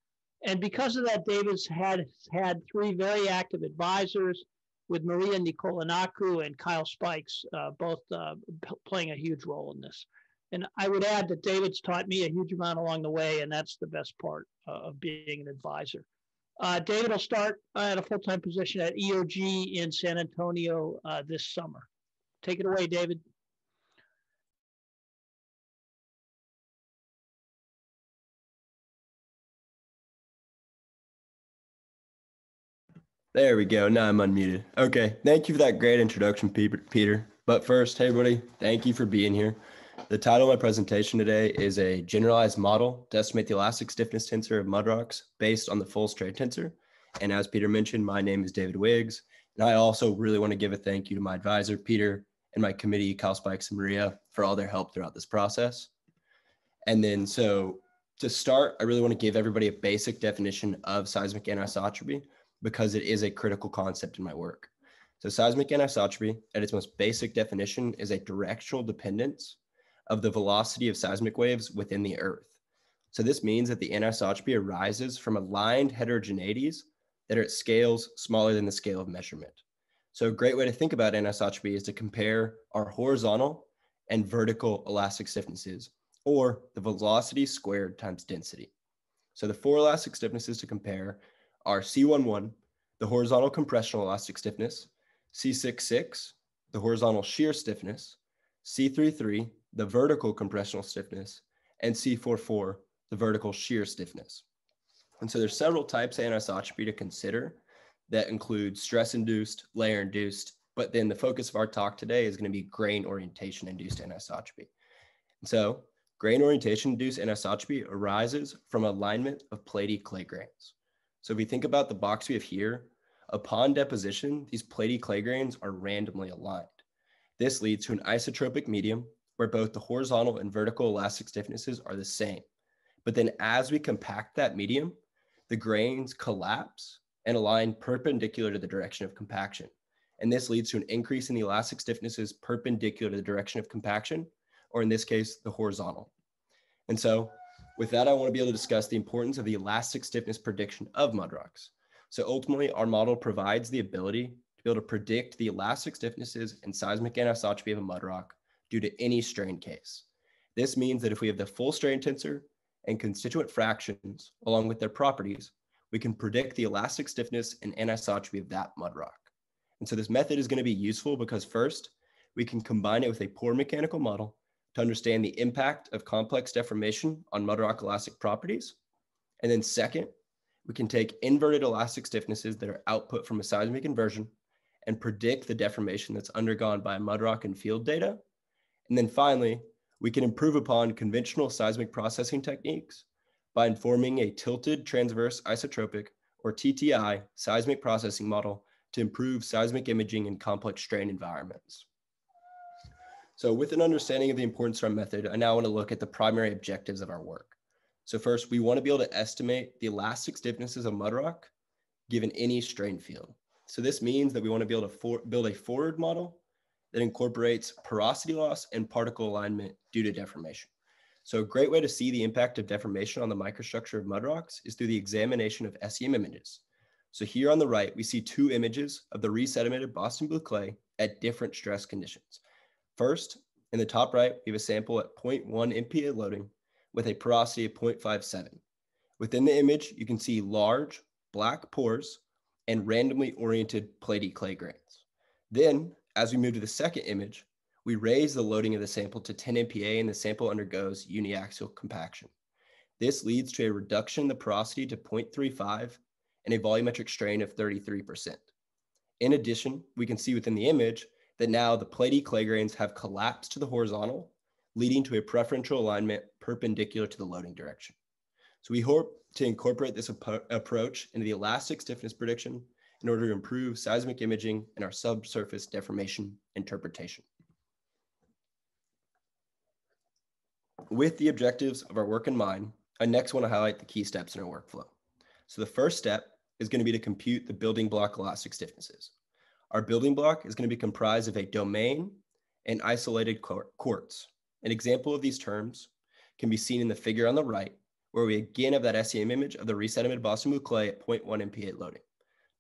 And because of that, David's had had three very active advisors with Maria Nikolinakou and Kyle Spikes, uh, both uh, playing a huge role in this. And I would add that David's taught me a huge amount along the way, and that's the best part uh, of being an advisor. Uh, David will start at a full-time position at EOG in San Antonio uh, this summer. Take it away, David.
There we go. Now I'm unmuted. Okay. Thank you for that great introduction, Peter. But first, hey, everybody, thank you for being here. The title of my presentation today is a generalized model to estimate the elastic stiffness tensor of mud rocks based on the full strain tensor. And as Peter mentioned, my name is David Wiggs. And I also really want to give a thank you to my advisor, Peter, and my committee, Kyle Spikes and Maria, for all their help throughout this process. And then, so to start, I really want to give everybody a basic definition of seismic anisotropy because it is a critical concept in my work. So seismic anisotropy at its most basic definition is a directional dependence of the velocity of seismic waves within the earth. So this means that the anisotropy arises from aligned heterogeneities that are at scales smaller than the scale of measurement. So a great way to think about anisotropy is to compare our horizontal and vertical elastic stiffnesses or the velocity squared times density. So the four elastic stiffnesses to compare are C11, the horizontal compressional elastic stiffness, C66, the horizontal shear stiffness, C33, the vertical compressional stiffness, and C44, the vertical shear stiffness. And so there's several types of anisotropy to consider that include stress-induced, layer-induced, but then the focus of our talk today is going to be grain orientation-induced anisotropy. And so grain orientation-induced anisotropy arises from alignment of platy clay grains. So if we think about the box we have here, upon deposition, these platy clay grains are randomly aligned. This leads to an isotropic medium where both the horizontal and vertical elastic stiffnesses are the same. But then as we compact that medium, the grains collapse and align perpendicular to the direction of compaction. And this leads to an increase in the elastic stiffnesses perpendicular to the direction of compaction, or in this case, the horizontal. And so with that, I want to be able to discuss the importance of the elastic stiffness prediction of mud rocks. So ultimately, our model provides the ability to be able to predict the elastic stiffnesses and seismic anisotropy of a mud rock due to any strain case. This means that if we have the full strain tensor and constituent fractions along with their properties, we can predict the elastic stiffness and anisotropy of that mud rock. And so this method is going to be useful because first, we can combine it with a poromechanical model to understand the impact of complex deformation on mud rock elastic properties. And then second, we can take inverted elastic stiffnesses that are output from a seismic inversion and predict the deformation that's undergone by mud rock and field data. And then finally, we can improve upon conventional seismic processing techniques by informing a tilted transverse isotropic or TTI seismic processing model to improve seismic imaging in complex strain environments. So with an understanding of the importance of our method, I now want to look at the primary objectives of our work. So first, we want to be able to estimate the elastic stiffnesses of mud rock given any strain field. So this means that we want to be able to for build a forward model that incorporates porosity loss and particle alignment due to deformation. So a great way to see the impact of deformation on the microstructure of mud rocks is through the examination of SEM images. So here on the right, we see two images of the resedimented Boston blue clay at different stress conditions. First, In the top right, we have a sample at 0.1 MPa loading with a porosity of 0.57. Within the image, you can see large black pores and randomly oriented platy clay grains. Then, as we move to the second image, we raise the loading of the sample to 10 MPa and the sample undergoes uniaxial compaction. This leads to a reduction in the porosity to 0.35 and a volumetric strain of 33%. In addition, we can see within the image that now the platy clay grains have collapsed to the horizontal, leading to a preferential alignment perpendicular to the loading direction. So we hope to incorporate this ap approach into the elastic stiffness prediction in order to improve seismic imaging and our subsurface deformation interpretation. With the objectives of our work in mind, I next want to highlight the key steps in our workflow. So the first step is going to be to compute the building block elastic stiffnesses. Our building block is going to be comprised of a domain and isolated quartz. An example of these terms can be seen in the figure on the right, where we again have that SEM image of the resedimented Boston clay at 0.1 MPa loading.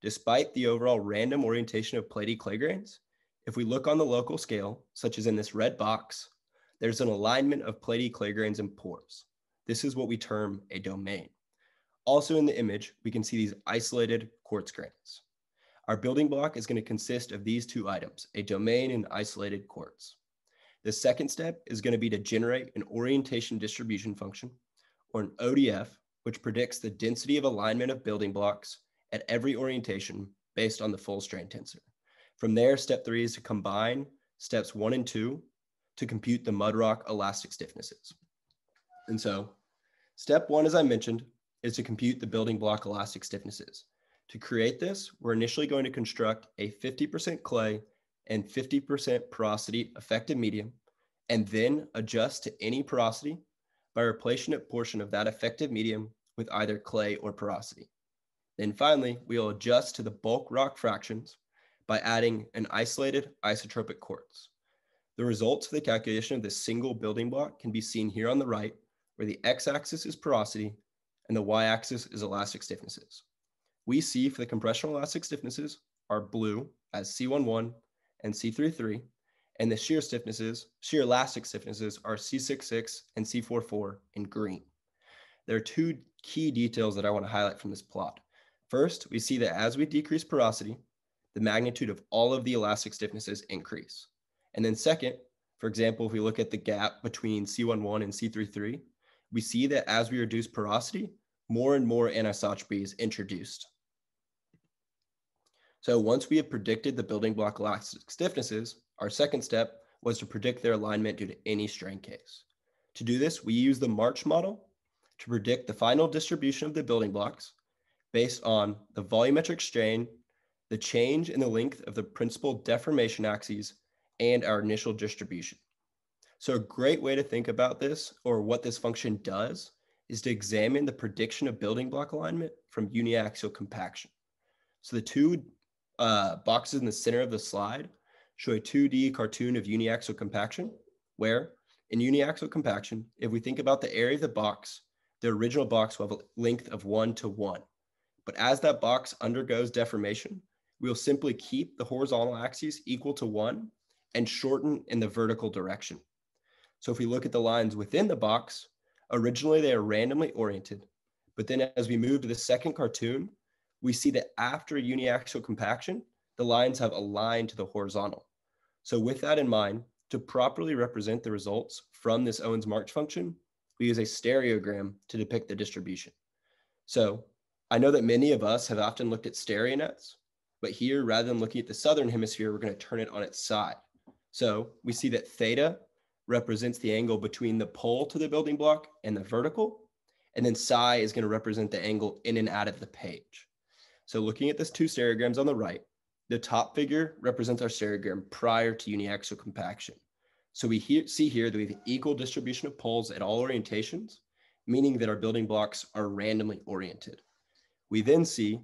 Despite the overall random orientation of platy clay grains, if we look on the local scale, such as in this red box, there's an alignment of platy clay grains and pores. This is what we term a domain. Also in the image, we can see these isolated quartz grains. Our building block is going to consist of these two items, a domain and isolated quartz. The second step is going to be to generate an orientation distribution function, or an ODF, which predicts the density of alignment of building blocks at every orientation based on the full strain tensor. From there, step three is to combine steps one and two to compute the mudrock elastic stiffnesses. And so step one, as I mentioned, is to compute the building block elastic stiffnesses. To create this, we're initially going to construct a 50% clay and 50% porosity effective medium, and then adjust to any porosity by replacing a portion of that effective medium with either clay or porosity. Then finally, we'll adjust to the bulk rock fractions by adding an isolated isotropic quartz. The results of the calculation of this single building block can be seen here on the right, where the x-axis is porosity and the y-axis is elastic stiffnesses. We see for the compressional elastic stiffnesses are blue as C11 and C33, and the shear stiffnesses, shear elastic stiffnesses are C66 and C44 in green. There are two key details that I want to highlight from this plot. First, we see that as we decrease porosity, the magnitude of all of the elastic stiffnesses increase. And then second, for example, if we look at the gap between C11 and C33, we see that as we reduce porosity, more and more anisotropy is introduced. So once we have predicted the building block elastic stiffnesses, our second step was to predict their alignment due to any strain case. To do this, we use the March model to predict the final distribution of the building blocks based on the volumetric strain, the change in the length of the principal deformation axes, and our initial distribution. So a great way to think about this or what this function does is to examine the prediction of building block alignment from uniaxial compaction. So the two uh, boxes in the center of the slide show a 2D cartoon of uniaxial compaction, where in uniaxial compaction, if we think about the area of the box, the original box will have a length of one to one. But as that box undergoes deformation, we'll simply keep the horizontal axes equal to one and shorten in the vertical direction. So if we look at the lines within the box, originally they are randomly oriented, but then as we move to the second cartoon, we see that after uniaxial compaction, the lines have aligned to the horizontal. So with that in mind, to properly represent the results from this Owens-March function, we use a stereogram to depict the distribution. So I know that many of us have often looked at stereonets, but here, rather than looking at the southern hemisphere, we're going to turn it on its side. So we see that theta represents the angle between the pole to the building block and the vertical. And then psi is going to represent the angle in and out of the page. So looking at this two stereograms on the right, the top figure represents our stereogram prior to uniaxial compaction. So we see here that we have equal distribution of poles at all orientations, meaning that our building blocks are randomly oriented. We then see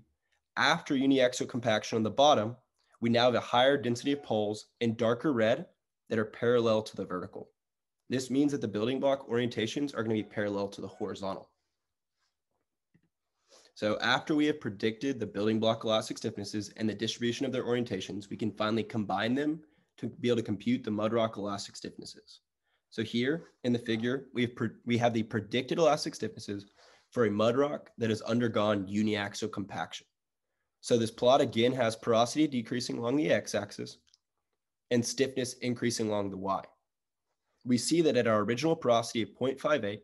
after uniaxial compaction on the bottom, we now have a higher density of poles in darker red that are parallel to the vertical. This means that the building block orientations are going to be parallel to the horizontal. So after we have predicted the building block elastic stiffnesses and the distribution of their orientations, we can finally combine them to be able to compute the mud rock elastic stiffnesses. So here in the figure, we have, we have the predicted elastic stiffnesses for a mud rock that has undergone uniaxial compaction. So this plot again has porosity decreasing along the x-axis and stiffness increasing along the y. We see that at our original porosity of 0.58,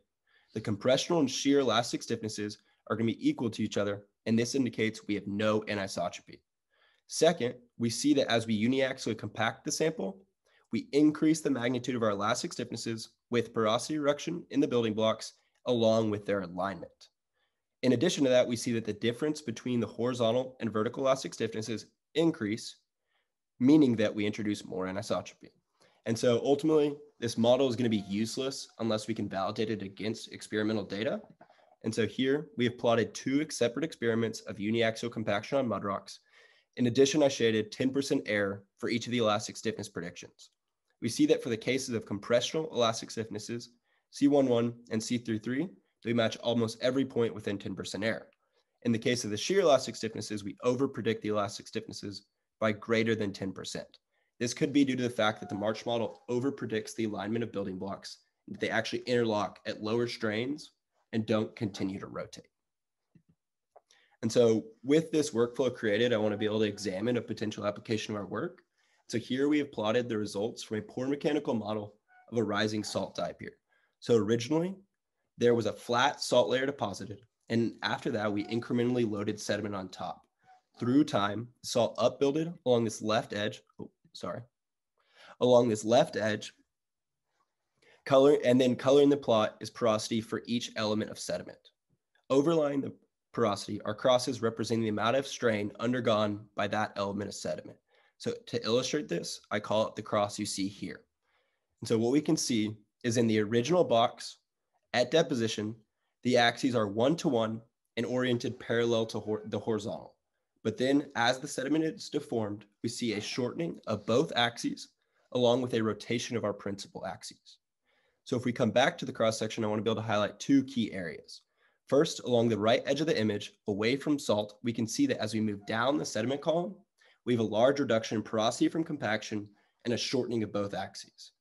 the compressional and shear elastic stiffnesses are going to be equal to each other, and this indicates we have no anisotropy. Second, we see that as we uniaxially compact the sample, we increase the magnitude of our elastic stiffnesses with porosity reduction in the building blocks along with their alignment. In addition to that, we see that the difference between the horizontal and vertical elastic stiffnesses increase, meaning that we introduce more anisotropy. And so ultimately, this model is going to be useless unless we can validate it against experimental data. And so here we have plotted two separate experiments of uniaxial compaction on mud rocks in addition, I shaded 10% error for each of the elastic stiffness predictions. We see that for the cases of compressional elastic stiffnesses, C11 and C33, they match almost every point within 10% error. In the case of the shear elastic stiffnesses, we overpredict the elastic stiffnesses by greater than 10%. This could be due to the fact that the March model overpredicts the alignment of building blocks, that they actually interlock at lower strains and don't continue to rotate. And so with this workflow created, I want to be able to examine a potential application of our work. So here we have plotted the results from a pore mechanical model of a rising salt diapir. So originally, there was a flat salt layer deposited. And after that, we incrementally loaded sediment on top. Through time, salt upbuilded along this left edge. Oh, sorry. Along this left edge, color, and then coloring the plot is porosity for each element of sediment. Overlying the porosity are crosses representing the amount of strain undergone by that element of sediment. So to illustrate this, I call it the cross you see here. And so what we can see is in the original box at deposition, the axes are one-to-one and oriented parallel to hor the horizontal. But then as the sediment is deformed, we see a shortening of both axes along with a rotation of our principal axes. So if we come back to the cross section, I wanna be able to highlight two key areas. First, along the right edge of the image, away from salt, we can see that as we move down the sediment column, we have a large reduction in porosity from compaction and a shortening of both axes.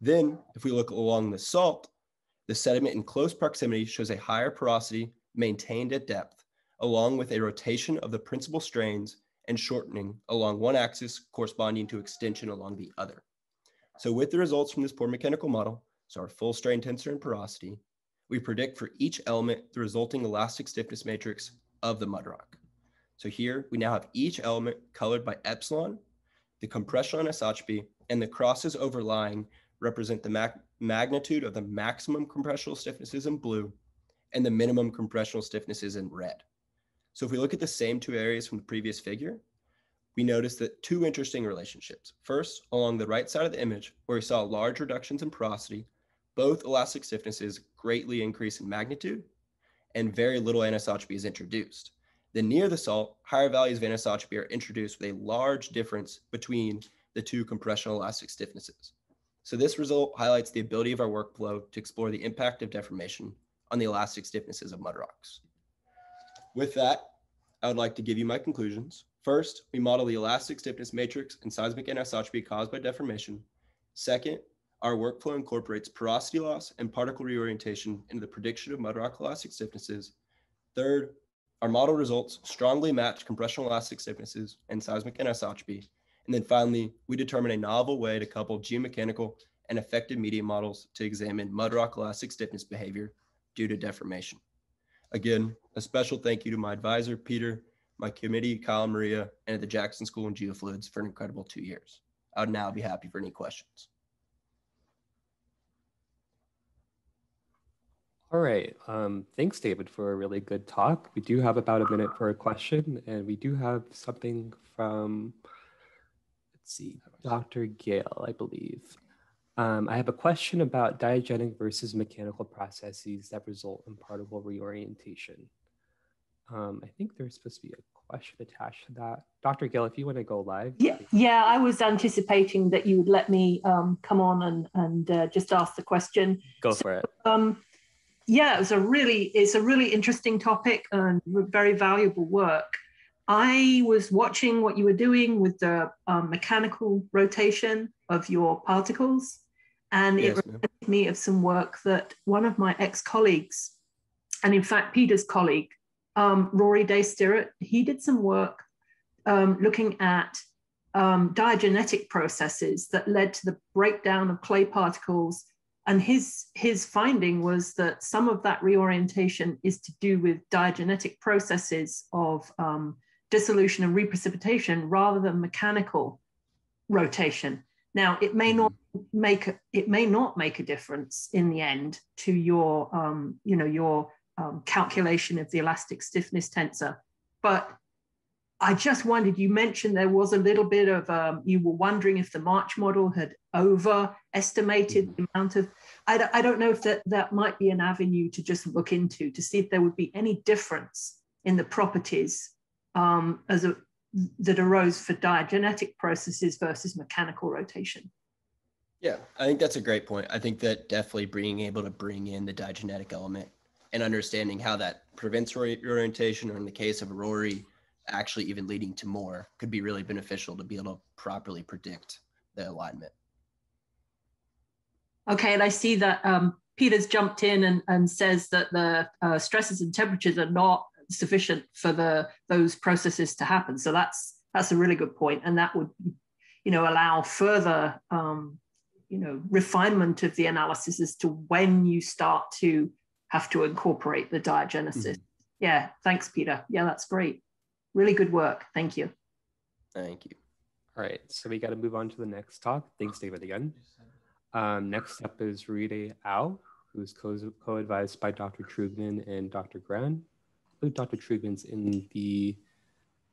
Then, if we look along the salt, the sediment in close proximity shows a higher porosity maintained at depth, along with a rotation of the principal strains and shortening along one axis corresponding to extension along the other. So with the results from this pore mechanical model, so our full strain tensor and porosity, we predict for each element the resulting elastic stiffness matrix of the mud rock. So here we now have each element colored by epsilon, the compressional anisotropy, and the crosses overlying represent the mag magnitude of the maximum compressional stiffnesses in blue and the minimum compressional stiffnesses in red. So if we look at the same two areas from the previous figure, we notice that two interesting relationships. First, along the right side of the image, where we saw large reductions in porosity, both elastic stiffnesses greatly increase in magnitude and very little anisotropy is introduced. Then near the salt, higher values of anisotropy are introduced with a large difference between the two compressional elastic stiffnesses. So this result highlights the ability of our workflow to explore the impact of deformation on the elastic stiffnesses of mud rocks. With that, I would like to give you my conclusions. First, we model the elastic stiffness matrix and seismic anisotropy caused by deformation. Second, our workflow incorporates porosity loss and particle reorientation into the prediction of mud rock elastic stiffnesses. Third, our model results strongly match compressional elastic stiffnesses and seismic anisotropy. And then finally, we determine a novel way to couple geomechanical and effective media models to examine mud rock elastic stiffness behavior due to deformation. Again, a special thank you to my advisor, Peter, my committee, Kyle Maria, and at the Jackson School of Geofluids for an incredible two years. I would now be happy for any questions.
All right. Um, thanks, David, for a really good talk. We do have about a minute for a question, and we do have something from, see, Dr. Gale, I believe. Um, I have a question about diagenic versus mechanical processes that result in particle reorientation. Um, I think there's supposed to be a question attached to that. Dr. Gill, if you want to go live.
Yeah, yeah, I was anticipating that you would let me um, come on and, and uh, just ask the question.
Go so, for it.
Um, yeah, it's a really it's a really interesting topic and very valuable work. I was watching what you were doing with the um, mechanical rotation of your particles, and
Yes,
it
ma'am.
reminded me of some work that one of my ex-colleagues, and in fact Peter's colleague, um, Ruarri Day-Stirrat, he did some work um, looking at um, diagenetic processes that led to the breakdown of clay particles. And his, his finding was that some of that reorientation is to do with diagenetic processes of um, dissolution and reprecipitation rather than mechanical rotation. Now, it may not make a- it may not make a difference in the end to your um, you know your um, calculation of the elastic stiffness tensor, but I just wondered, you mentioned there was a little bit of, um, you were wondering if the March model had overestimated the amount of, I, don't- I don't know if that, that might be an avenue to just look into to see if there would be any difference in the properties um, as a, that arose for diagenetic processes versus mechanical rotation.
Yeah, I think that's a great point. I think that definitely being able to bring in the diagenetic element and understanding how that prevents orientation, or in the case of Ruarri, actually even leading to more, could be really beneficial to be able to properly predict the alignment.
Okay, and I see that um, Peter's jumped in and, and says that the uh, stresses and temperatures are not sufficient for the those processes to happen. So that's that's a really good point, and that would, you know, allow further, um, you know, refinement of the analysis as to when you start to have to incorporate the diagenesis. Yeah, thanks, Peter. Yeah, that's great. Really good work. Thank you.
Thank you.
All right, so we got to move on to the next talk. Thanks, David, again. Um, next up is Ruide Ao, who's co- co-advised by Dr. Trugman and Dr. Grand. Dr. Trugman's in the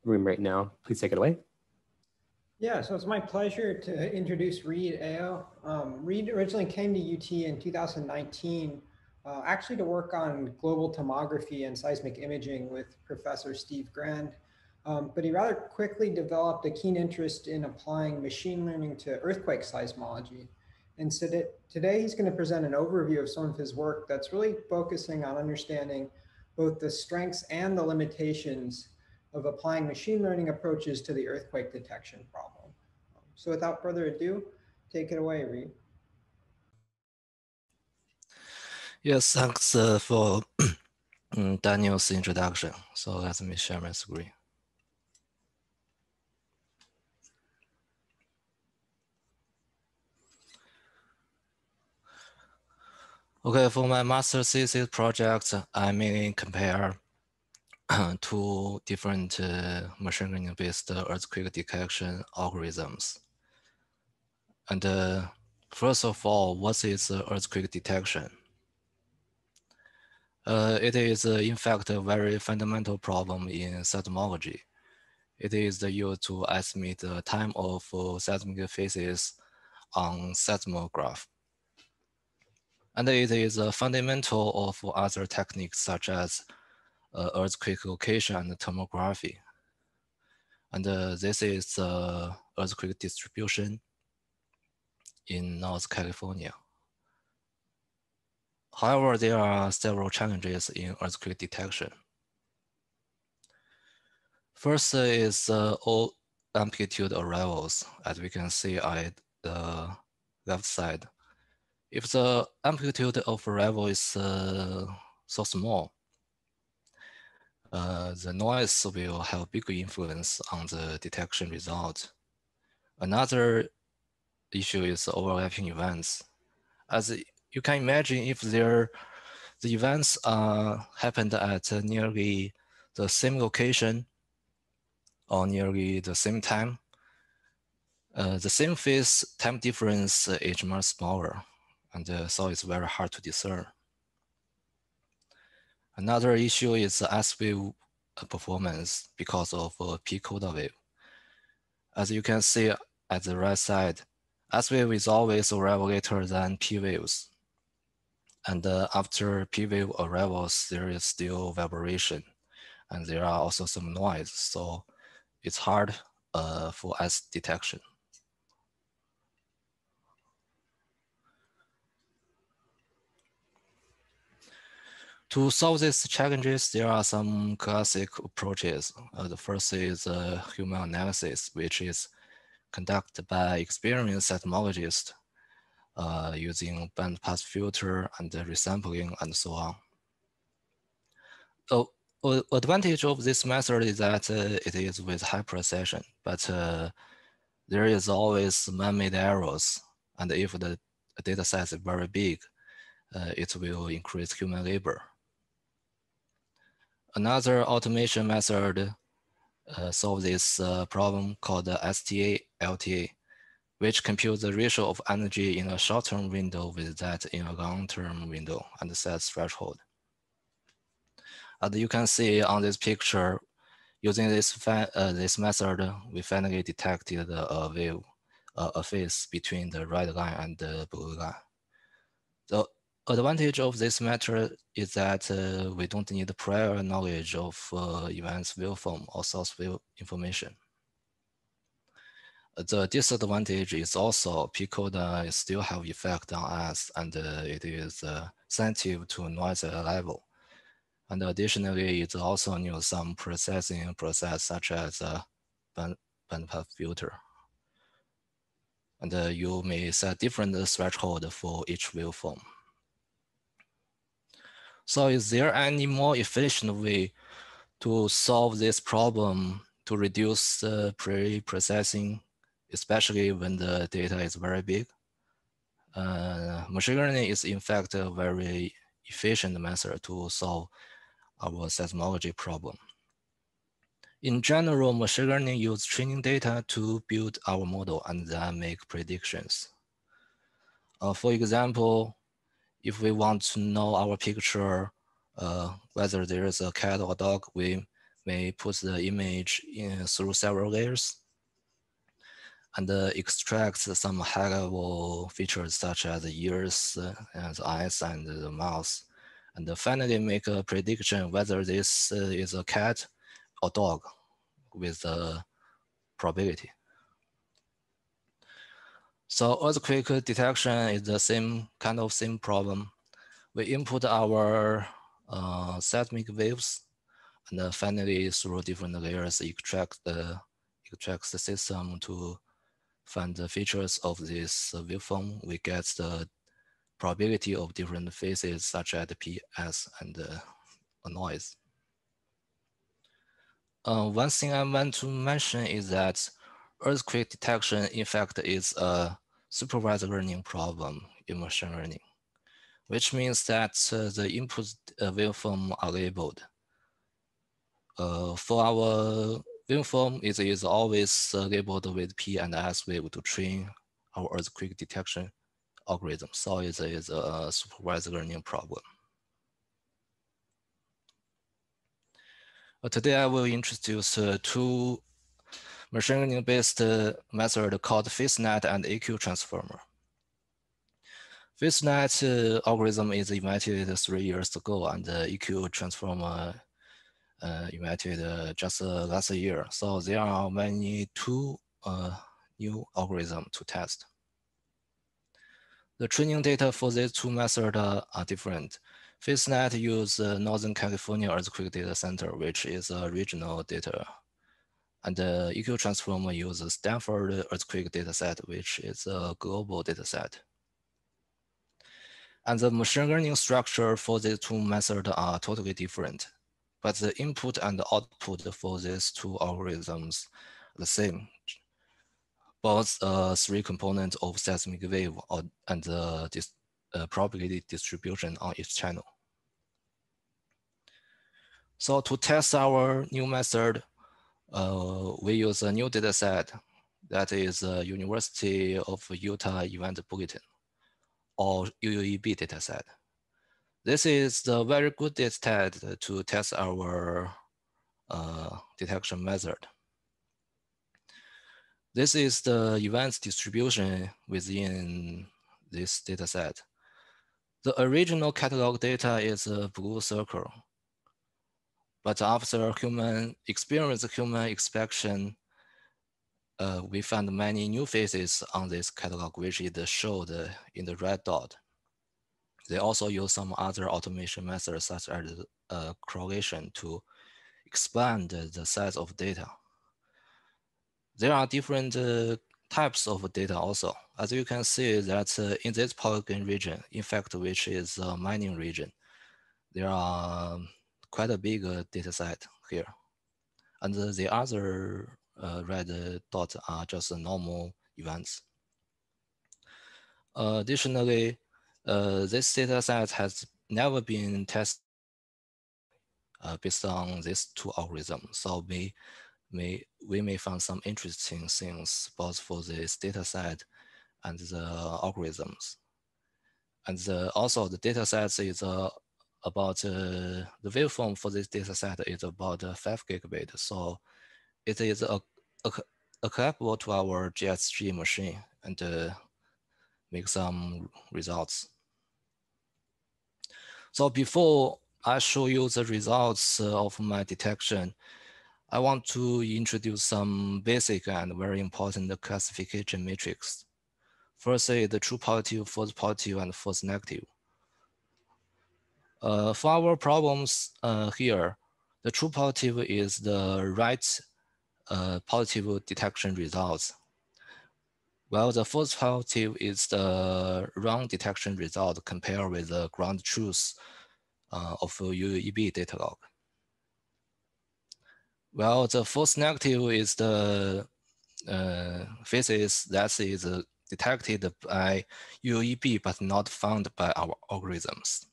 room right now. Please take it away.
Yeah, so it's my pleasure to introduce Ruide Ao. Um, Reed originally came to UT in 2019, uh, actually to work on global tomography and seismic imaging with Professor Steve Grand. Um, but he rather quickly developed a keen interest in applying machine learning to earthquake seismology. And so today he's going to present an overview of some of his work that's really focusing on understanding both the strengths and the limitations of applying machine learning approaches to the earthquake detection problem. So without further ado, take it away, Reed.
Yes, thanks uh, for Daniel's introduction. So let me share my screen. Okay, for my master thesis project, I mainly compare two different uh, machine learning based earthquake detection algorithms. And uh, first of all, what is uh, earthquake detection? Uh, it is, uh, in fact, a very fundamental problem in seismology. It is used to estimate the time of uh, seismic phases on seismograph. And it is a fundamental of other techniques such as uh, earthquake location and tomography. And uh, this is uh, earthquake distribution in North California. However, there are several challenges in earthquake detection. First is uh, all amplitude arrivals, as we can see at the left side. If the amplitude of arrival is uh, so small, uh, the noise will have big influence on the detection result. Another issue is overlapping events. As you can imagine, if there the events uh, happened at nearly the same location or nearly the same time, uh, the same phase time difference is much smaller, and uh, so it's very hard to discern. Another issue is the S wave performance because of uh, P coda wave. As you can see at the right side, S wave is always arrival later than P waves. And uh, after P wave arrivals, there is still vibration and there are also some noise. So it's hard uh, for S detection. To solve these challenges, there are some classic approaches. Uh, the first is uh, human analysis, which is conducted by experienced seismologists uh, using bandpass filter and resampling and so on. So advantage of this method is that uh, it is with high precision, but uh, there is always man-made errors. And if the data set is very big, uh, it will increase human labor. Another automation method uh, solve this uh, problem called the STA LTA, which computes the ratio of energy in a short-term window with that in a long-term window and sets threshold. As you can see on this picture, using this uh, this method, we finally detected a wave, uh, a phase between the red line and the blue line. The advantage of this method is that uh, we don't need prior knowledge of uh, events waveform or source wave information. The disadvantage is also P-coda still have effect on us and uh, it is uh, sensitive to noise level. And additionally, it also needs some processing process such as a band, bandpass filter. And uh, you may set different threshold for each waveform. So is there any more efficient way to solve this problem to reduce the pre-processing, especially when the data is very big? Uh, machine learning is in fact a very efficient method to solve our seismology problem. In general, machine learning uses training data to build our model and then make predictions. Uh, for example, if we want to know our picture, uh, whether there is a cat or dog, we may put the image in through several layers and uh, extract some high level features such as the ears uh, and the eyes and the mouth. And finally make a prediction whether this uh, is a cat or dog with a probability. So earthquake detection is the same kind of same problem. We input our uh, seismic waves and finally through different layers extract the extract the system to find the features of this waveform. We get the probability of different phases such as PS and uh, noise. Uh, one thing I want to mention is that earthquake detection, in fact, is a supervised learning problem in machine learning, which means that uh, the input uh, waveform are labeled. Uh, for our waveform, it is always uh, labeled with P and S wave to train our earthquake detection algorithm. So it is a supervised learning problem. Uh, today I will introduce uh, two machine learning based uh, method called PhaseNet and EQ transformer. PhaseNet algorithm is invented three years ago and the EQ transformer uh, invented uh, just uh, last year. So there are many two new algorithms to test. The training data for these two methods are different. PhaseNet uses Northern California Earthquake Data Center, which is a regional data and the EQ Transformer uses Stanford earthquake dataset, which is a global dataset. And the machine learning structure for these two methods are totally different, but the input and the output for these two algorithms are the same. Both uh, three components of seismic wave and the dis, uh, probability distribution on each channel. So to test our new method, uh, we use a new data set that is University of Utah Event Bulletin or UUEB dataset. This is the very good data set to test our uh, detection method. This is the events distribution within this dataset. The original catalog data is a blue circle but after human experience, human inspection, uh, we found many new faces on this catalog, which is showed in the red dot. they also use some other automation methods such as uh, correlation to expand the size of data. There are different uh, types of data also. As you can see that uh, in this polygon region, in fact, which is a mining region, there are quite a big uh, data set here. And the other uh, red dots are just normal events. additionally, uh, this data set has never been tested uh, based on these two algorithms. So we may we may find some interesting things both for this data set and the algorithms. And the, also the data set is uh, about uh, the waveform for this data set is about uh, five gigabit. So it is a, a, applicable to our JSG machine and uh, make some results. So before I show you the results uh, of my detection, I want to introduce some basic and very important classification matrix. First is the true positive, false positive, and false negative. Uh, for our problems uh, here, the true positive is the right uh, positive detection results, while the false positive is the wrong detection result compared with the ground truth uh, of UEB data log. Well, the false negative is the uh, phases that is detected by UEB but not found by our algorithms.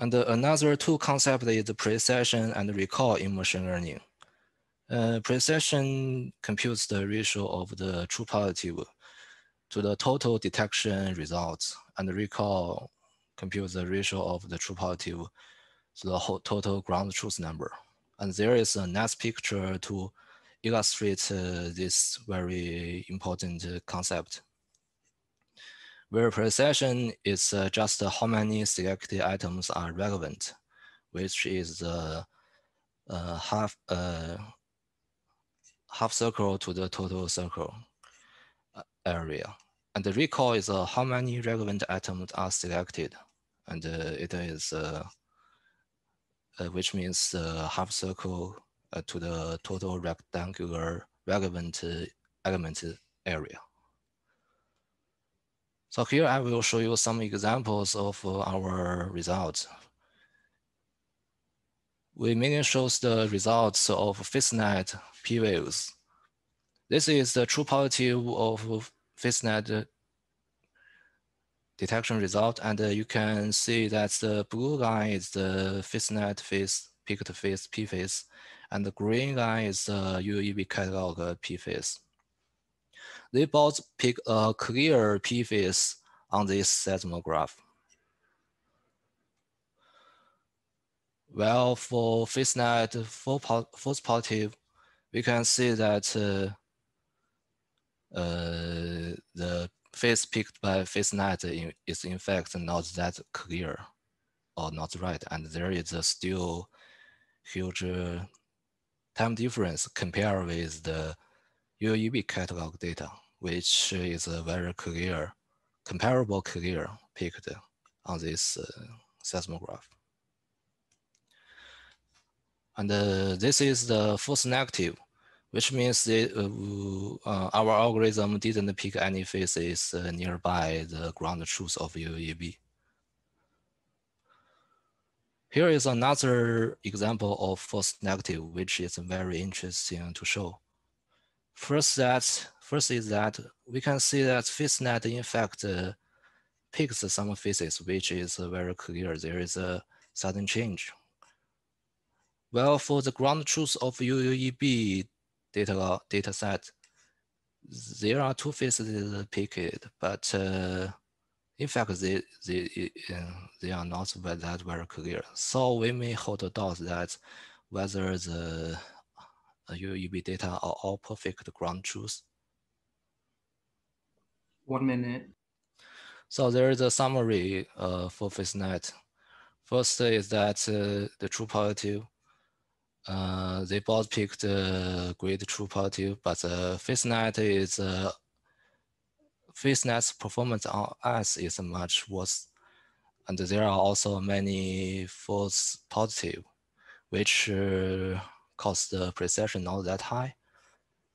And another two concept is the precision and recall in machine learning. Uh, precision computes the ratio of the true positive to the total detection results, and recall computes the ratio of the true positive to the whole total ground truth number. And there is a nice picture to illustrate uh, this very important uh, concept. Where precision is uh, just how many selected items are relevant, which is the uh, half uh, half circle to the total circle uh, area. And the recall is how many relevant items are selected and uh, it is uh, uh, which means half circle to the total rectangular relevant element area. So here I will show you some examples of our results. We mainly shows the results of PhaseNet p-waves. This is the true positive of PhaseNet detection result. And uh, you can see that the blue line is the PhaseNet phase, picked phase, P phase, and the green line is the UEB catalog uh, P phase. They both pick a clear P phase on this seismograph. Well, for PhaseNet false positive, we can see that uh, uh, the face picked by PhaseNet is in fact not that clear or not right. And there is a still huge uh, time difference compared with the UEB catalog data, which is a very clear, comparable clear picked on this uh, seismograph. And uh, this is the false negative which means that, uh, uh, our algorithm didn't pick any uh, nearby the ground truth of UEB. Here is another example of false negative, which is very interesting to show. First, that first is that we can see that PhaseNet in fact uh, picks some faces, which is very clear. There is a sudden change. Well, for the ground truth of UUEB data data set, there are two phases picked, but uh, in fact, they they uh, they are not that very clear. So we may hold a doubt that whether the UEB data are all perfect ground truth.
One minute.
So there is a summary uh, for PhaseNet. First is that uh, the true positive uh, they both picked uh, great true positive, but uh, PhaseNet is uh, PhaseNet's performance on us is much worse. And there are also many false positive, which uh, cause the precision not that high.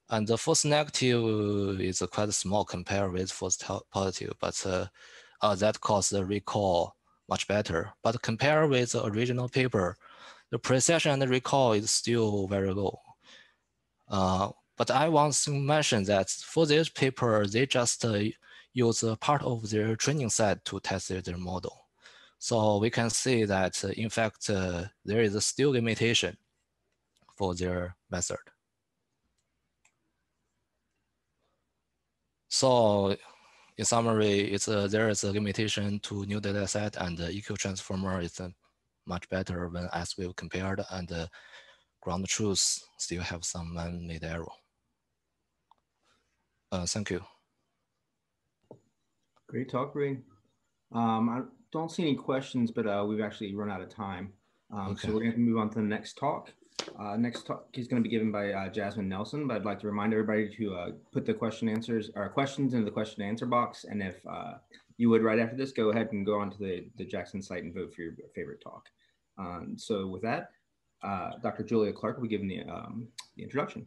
And the false negative is quite small compared with false positive, but uh, uh, that causes the recall much better. But compared with the original paper, the precision and the recall is still very low. Uh, but I want to mention that for this paper, they just uh, use a part of their training set to test their model. So we can see that, uh, in fact, uh, there is a still limitation for their method. So in summary, it's a, there is a limitation to new data set and the EQ transformer is a much better when as we've compared and the ground truth still have some man-made error. Uh, thank you.
Great talk, Ray. Um, I don't see any questions, but uh, we've actually run out of time. Um, okay. So we're going to move on to the next talk. Uh, next talk is going to be given by uh, Jasmine Nelson, but I'd like to remind everybody to uh, put the question answers or questions into the question answer box. And if uh, you would right after this, go ahead and go onto the, the Jackson site and vote for your favorite talk. Um, so with that, uh, Dr. Julia Clarke will be giving the, um, the introduction.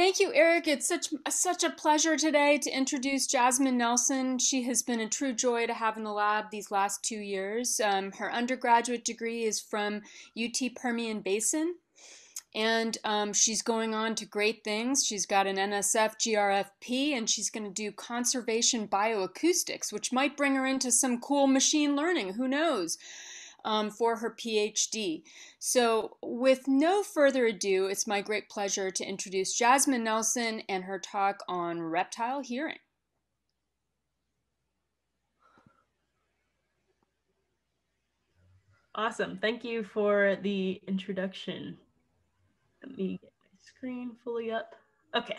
Thank you, Eric. It's such such a pleasure today to introduce Jasmine Nelson. She has been a true joy to have in the lab these last two years. Um, her undergraduate degree is from UT Permian Basin, and um, she's going on to great things. She's got an NSF GRFP, and she's going to do conservation bioacoustics, which might bring her into some cool machine learning. Who knows? Um, for her PhD. So, with no further ado, it's my great pleasure to introduce Jasmine Nelson and her talk on reptile hearing.
Awesome. Thank you for the introduction. Let me get my screen fully up. Okay.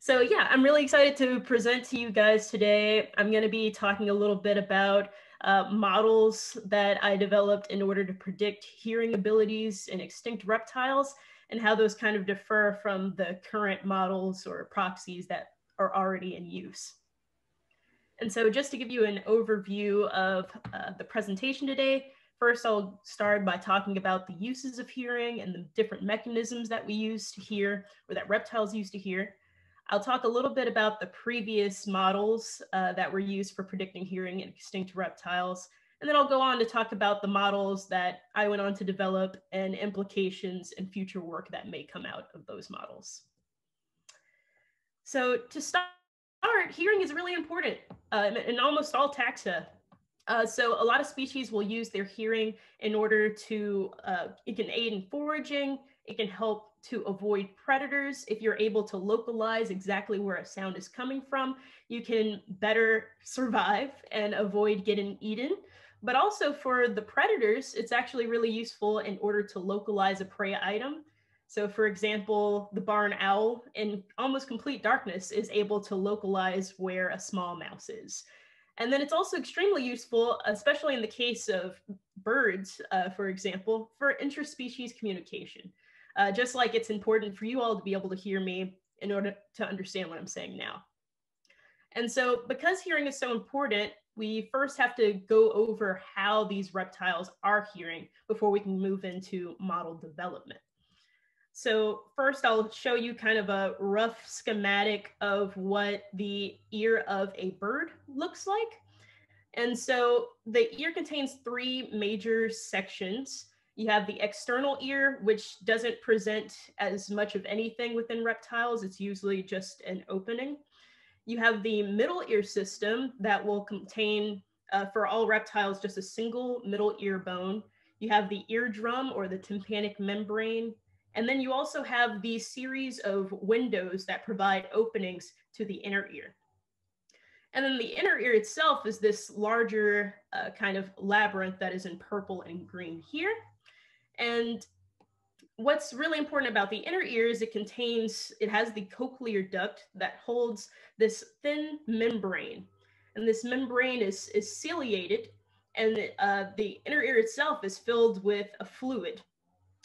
So, yeah, I'm really excited to present to you guys today. I'm going to be talking a little bit about uh, models that I developed in order to predict hearing abilities in extinct reptiles and how those kind of differ from the current models or proxies that are already in use. And so just to give you an overview of uh, the presentation today, first I'll start by talking about the uses of hearing and the different mechanisms that we use to hear or that reptiles use to hear. I'll talk a little bit about the previous models uh, that were used for predicting hearing in extinct reptiles. And then I'll go on to talk about the models that I went on to develop and implications and future work that may come out of those models. So to start, hearing is really important uh, in almost all taxa. Uh, so a lot of species will use their hearing in order to, uh, it can aid in foraging, it can help to avoid predators. If you're able to localize exactly where a sound is coming from, you can better survive and avoid getting eaten. But also for the predators, it's actually really useful in order to localize a prey item. So for example, the barn owl in almost complete darkness is able to localize where a small mouse is. And then it's also extremely useful, especially in the case of birds, uh, for example, for interspecies communication uh, just like it's important for you all to be able to hear me in order to understand what I'm saying now. And so because hearing is so important, we first have to go over how these reptiles are hearing before we can move into model development. So first I'll show you kind of a rough schematic of what the ear of a bird looks like. And so the ear contains three major sections. You have the external ear, which doesn't present as much of anything within reptiles. It's usually just an opening. You have the middle ear system that will contain, uh, for all reptiles, just a single middle ear bone. You have the eardrum or the tympanic membrane. And then you also have these series of windows that provide openings to the inner ear. And then the inner ear itself is this larger uh, kind of labyrinth that is in purple and green here. And what's really important about the inner ear is it contains, it has the cochlear duct that holds this thin membrane. And this membrane is, is ciliated and uh, the inner ear itself is filled with a fluid.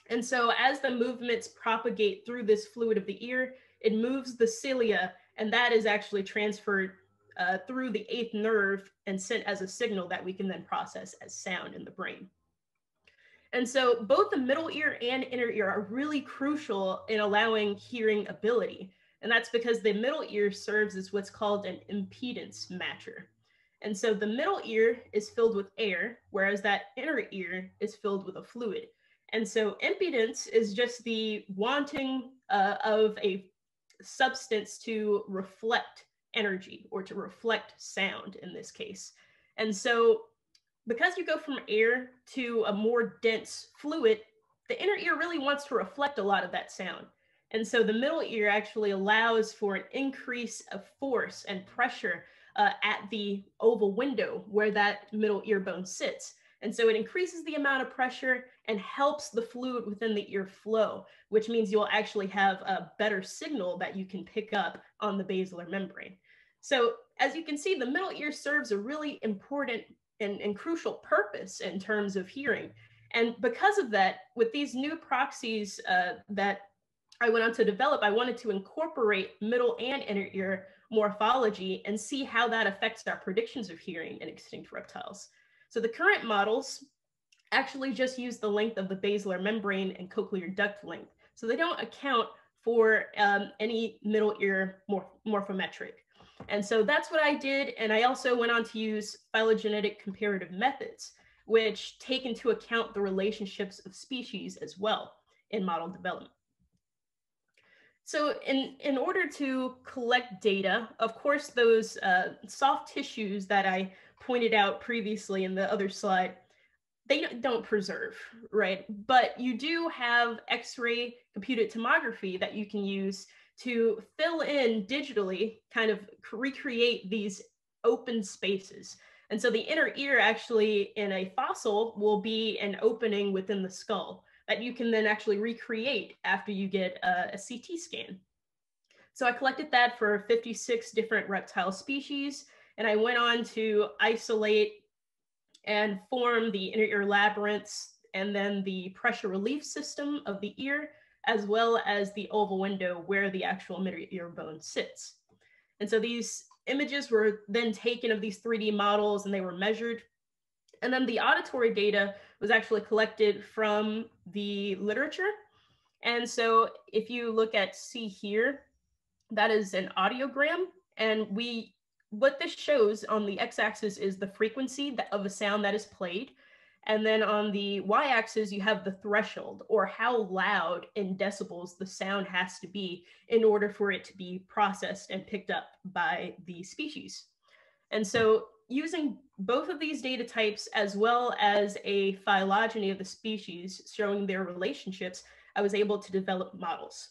And so as the movements propagate through this fluid of the ear, it moves the cilia And that is actually transferred uh, through the eighth nerve and sent as a signal that we can then process as sound in the brain. And so both the middle ear and inner ear are really crucial in allowing hearing ability. And that's because the middle ear serves as what's called an impedance matcher. And so the middle ear is filled with air, whereas that inner ear is filled with a fluid. And so impedance is just the wanting uh, of a substance to reflect energy or to reflect sound in this case. And so because you go from air to a more dense fluid, the inner ear really wants to reflect a lot of that sound. And so the middle ear actually allows for an increase of force and pressure uh, at the oval window where that middle ear bone sits. And so it increases the amount of pressure and helps the fluid within the ear flow, which means you'll actually have a better signal that you can pick up on the basilar membrane. So as you can see, the middle ear serves a really important and, and crucial purpose in terms of hearing. And because of that, with these new proxies uh, that I went on to develop, I wanted to incorporate middle and inner ear morphology and see how that affects our predictions of hearing in extinct reptiles. So the current models actually just use the length of the basilar membrane and cochlear duct length. So they don't account for um, any middle ear morph morphometric. And so that's what I did. And I also went on to use phylogenetic comparative methods, which take into account the relationships of species as well in model development. So in, in order to collect data, of course, those uh, soft tissues that I pointed out previously in the other slide, they don't preserve, right? But you do have X-ray computed tomography that you can use to fill in digitally, kind of recreate these open spaces. And so the inner ear actually in a fossil will be an opening within the skull that you can then actually recreate after you get a, a CT scan. So I collected that for 56 different reptile species, and I went on to isolate and form the inner ear labyrinths and then the pressure relief system of the ear as well as the oval window where the actual middle ear bone sits. And so these images were then taken of these 3D models and they were measured. And then the auditory data was actually collected from the literature. And so if you look at C here, that is an audiogram. And we, what this shows on the x-axis is the frequency of a sound that is played. And then on the y-axis, you have the threshold or how loud in decibels the sound has to be in order for it to be processed and picked up by the species. And so using both of these data types as well as a phylogeny of the species showing their relationships, I was able to develop models.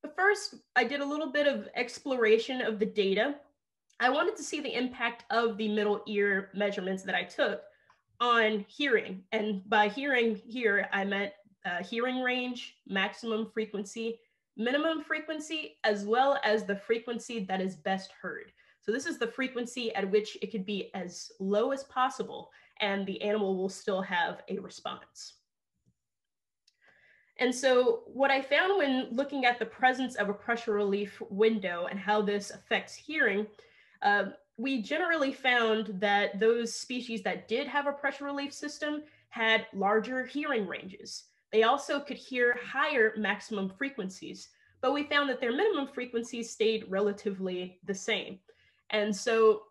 But first, I did a little bit of exploration of the data. I wanted to see the impact of the middle ear measurements that I took on hearing. And by hearing here, I meant uh, hearing range, maximum frequency, minimum frequency, as well as the frequency that is best heard. So this is the frequency at which it could be as low as possible and the animal will still have a response. And so what I found when looking at the presence of a pressure relief window and how this affects hearing, uh, we generally found that those species that did have a pressure relief system had larger hearing ranges. They also could hear higher maximum frequencies, but we found that their minimum frequencies stayed relatively the same. And so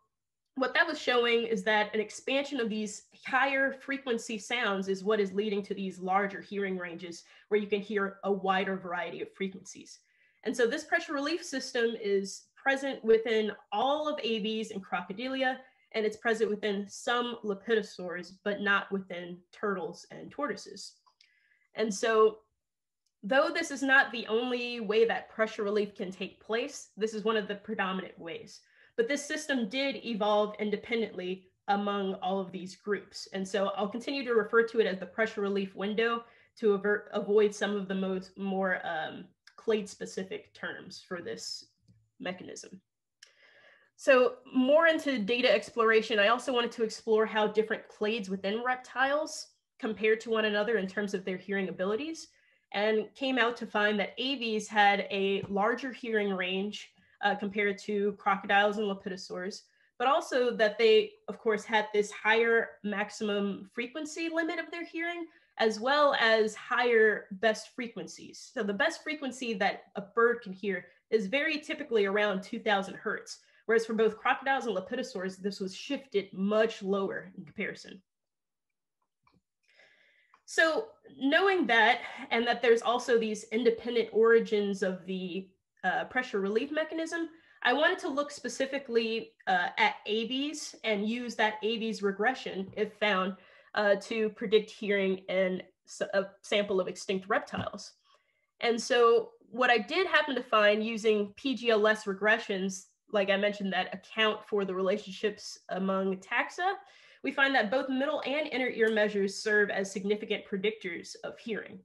what that was showing is that an expansion of these higher frequency sounds is what is leading to these larger hearing ranges where you can hear a wider variety of frequencies. And so this pressure relief system is present within all of aves and crocodilia, and it's present within some lepidosaurs, but not within turtles and tortoises. And so though this is not the only way that pressure relief can take place, this is one of the predominant ways. But this system did evolve independently among all of these groups. And so I'll continue to refer to it as the pressure relief window to avert, avoid some of the most more um, clade specific terms for this mechanism. So more into data exploration, I also wanted to explore how different clades within reptiles compare to one another in terms of their hearing abilities and came out to find that aves had a larger hearing range uh, compared to crocodiles and lepidosaurs, but also that they, of course, had this higher maximum frequency limit of their hearing, as well as higher best frequencies. So the best frequency that a bird can hear is very typically around 2000 hertz, whereas for both crocodiles and lepidosaurs, this was shifted much lower in comparison. So knowing that, and that there's also these independent origins of the uh, pressure relief mechanism, I wanted to look specifically uh, at Aves and use that Aves regression, if found, uh, to predict hearing in a sample of extinct reptiles. And so what I did happen to find using PGLS regressions, like I mentioned, that account for the relationships among taxa, we find that both middle and inner ear measures serve as significant predictors of hearing.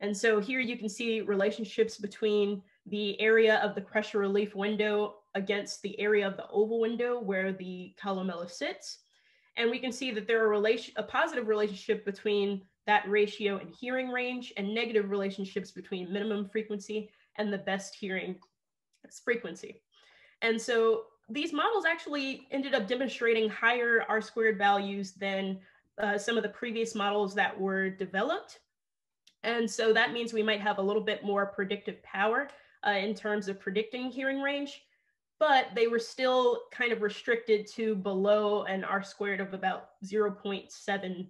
And so here you can see relationships between the area of the pressure relief window against the area of the oval window where the columella sits. And we can see that there are a positive relationship between that ratio and hearing range and negative relationships between minimum frequency and the best hearing frequency. And so these models actually ended up demonstrating higher R squared values than uh, some of the previous models that were developed. And so that means we might have a little bit more predictive power uh, in terms of predicting hearing range, but they were still kind of restricted to below an R squared of about 0.7.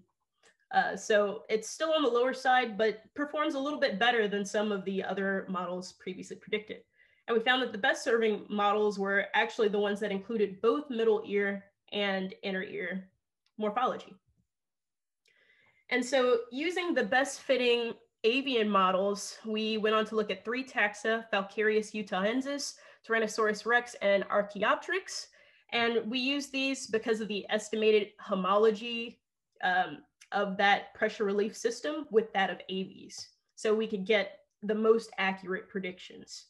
Uh, so it's still on the lower side, but performs a little bit better than some of the other models previously predicted. And we found that the best serving models were actually the ones that included both middle ear and inner ear morphology. And so using the best fitting avian models, we went on to look at three taxa, Falcarius utahensis, Tyrannosaurus rex, and Archaeopteryx. And we use these because of the estimated homology um, of that pressure relief system with that of Aves. So we could get the most accurate predictions.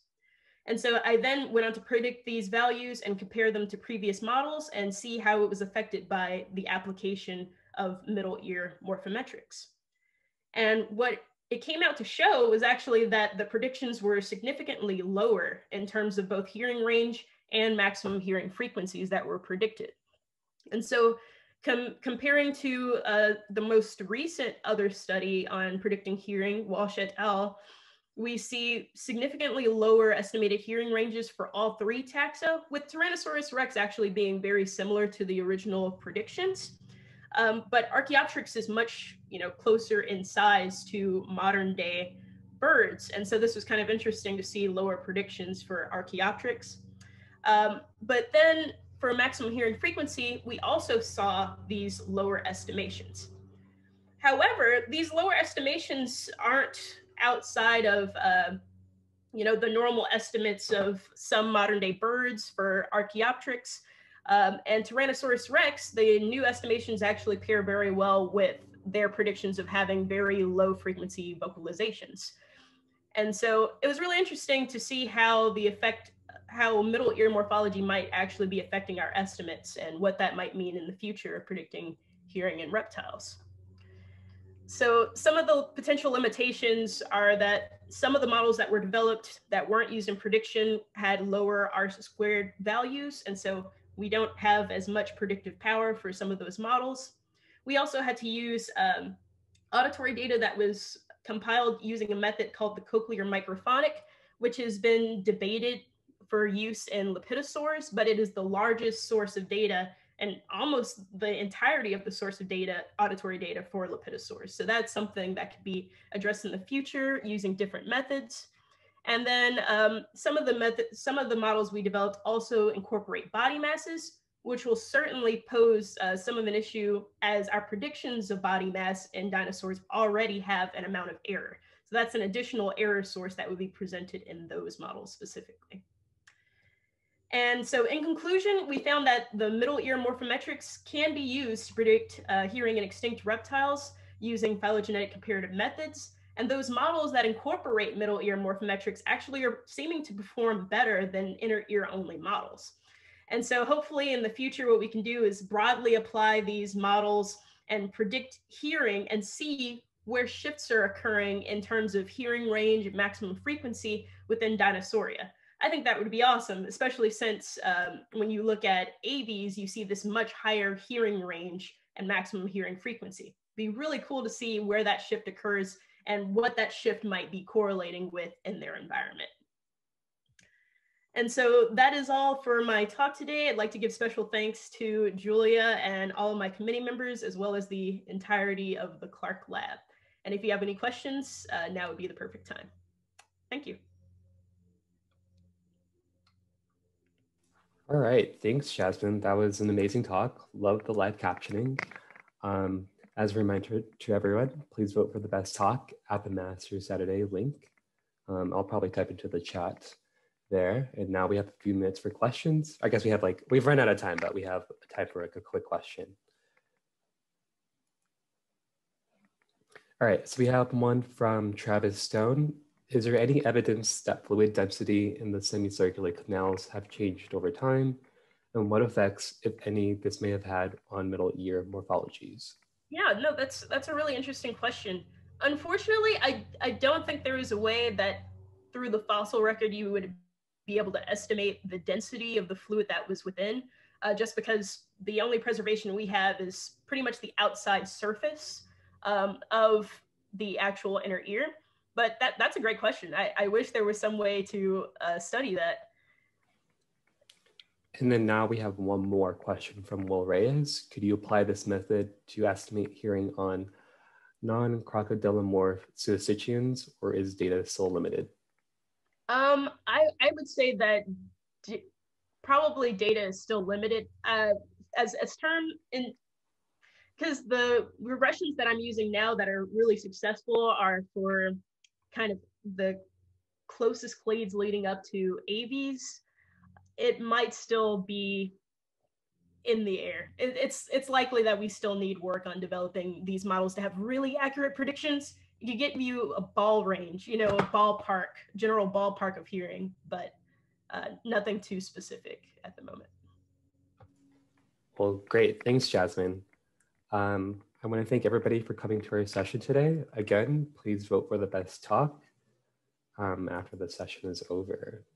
And so I then went on to predict these values and compare them to previous models and see how it was affected by the application of middle ear morphometrics. And what it came out to show was actually that the predictions were significantly lower in terms of both hearing range and maximum hearing frequencies that were predicted. And so com comparing to uh, the most recent other study on predicting hearing, Walsh et al., we see significantly lower estimated hearing ranges for all three taxa, with Tyrannosaurus rex actually being very similar to the original predictions. Um, but Archaeopteryx is much, you know, closer in size to modern day birds. And so this was kind of interesting to see lower predictions for Archaeopteryx. Um, but then for maximum hearing frequency, we also saw these lower estimations. However, these lower estimations aren't outside of uh, you know the normal estimates of some modern day birds for Archaeopteryx um, and Tyrannosaurus rex. The new estimations actually pair very well with their predictions of having very low frequency vocalizations. And so it was really interesting to see how the effect, how middle ear morphology might actually be affecting our estimates and what that might mean in the future of predicting hearing in reptiles. So some of the potential limitations are that some of the models that were developed that weren't used in prediction had lower R squared values. And so we don't have as much predictive power for some of those models. We also had to use um, auditory data that was compiled using a method called the cochlear microphonic, which has been debated for use in lepidosaurs, but it is the largest source of data and almost the entirety of the source of data, auditory data for lepidosaurs. So that's something that could be addressed in the future using different methods. And then um, some of the method, some of the models we developed also incorporate body masses, which will certainly pose uh, some of an issue as our predictions of body mass in dinosaurs already have an amount of error. So that's an additional error source that would be presented in those models specifically. And so in conclusion, we found that the middle ear morphometrics can be used to predict uh, hearing in extinct reptiles using phylogenetic comparative methods. And those models that incorporate middle ear morphometrics actually are seeming to perform better than inner ear only models. And so hopefully in the future, what we can do is broadly apply these models and predict hearing and see where shifts are occurring in terms of hearing range and maximum frequency within Dinosauria. I think that would be awesome, especially since um, when you look at Aves, you see this much higher hearing range and maximum hearing frequency. Be really cool to see where that shift occurs and what that shift might be correlating with in their environment. And so that is all for my talk today. I'd like to give special thanks to Julia and all of my committee members, as well as the entirety of the Clarke Lab. And if you have any questions, uh, now would be the perfect time. Thank you.
All right, thanks, Jasmine. That was an amazing talk. Love the live captioning. Um, as a reminder to everyone, please vote for the best talk at the Master Saturday link. Um, I'll probably type into the chat there. And now we have a few minutes for questions. I guess we have like, we've run out of time, but we have time for like a quick question. All right, so we have one from Travis Stone. Is there any evidence that fluid density in the semicircular canals have changed over time? And what effects, if any, this may have had on middle ear morphologies?
Yeah, no, that's that's a really interesting question. Unfortunately, I I don't think there is a way that through the fossil record you would be able to estimate the density of the fluid that was within, uh, just because the only preservation we have is pretty much the outside surface um, of the actual inner ear but that that's a great question. I, I wish there was some way to uh, study that.
And then now we have one more question from Will Reyes. Could you apply this method to estimate hearing on non-crocodylomorph pseudosuchians, or is data still limited?
Um, I, I would say that probably data is still limited. Uh, as, as term in because the regressions that I'm using now that are really successful are for kind of the closest clades leading up to Aves, it might still be in the air. It, it's it's likely that we still need work on developing these models to have really accurate predictions. You get you a ball range, you know, a ballpark, general ballpark of hearing, but uh, nothing too specific at the moment.
Well, great. Thanks, Jasmine. Um, I want to thank everybody for coming to our session today. Again, please vote for the best talk um, after the session is over.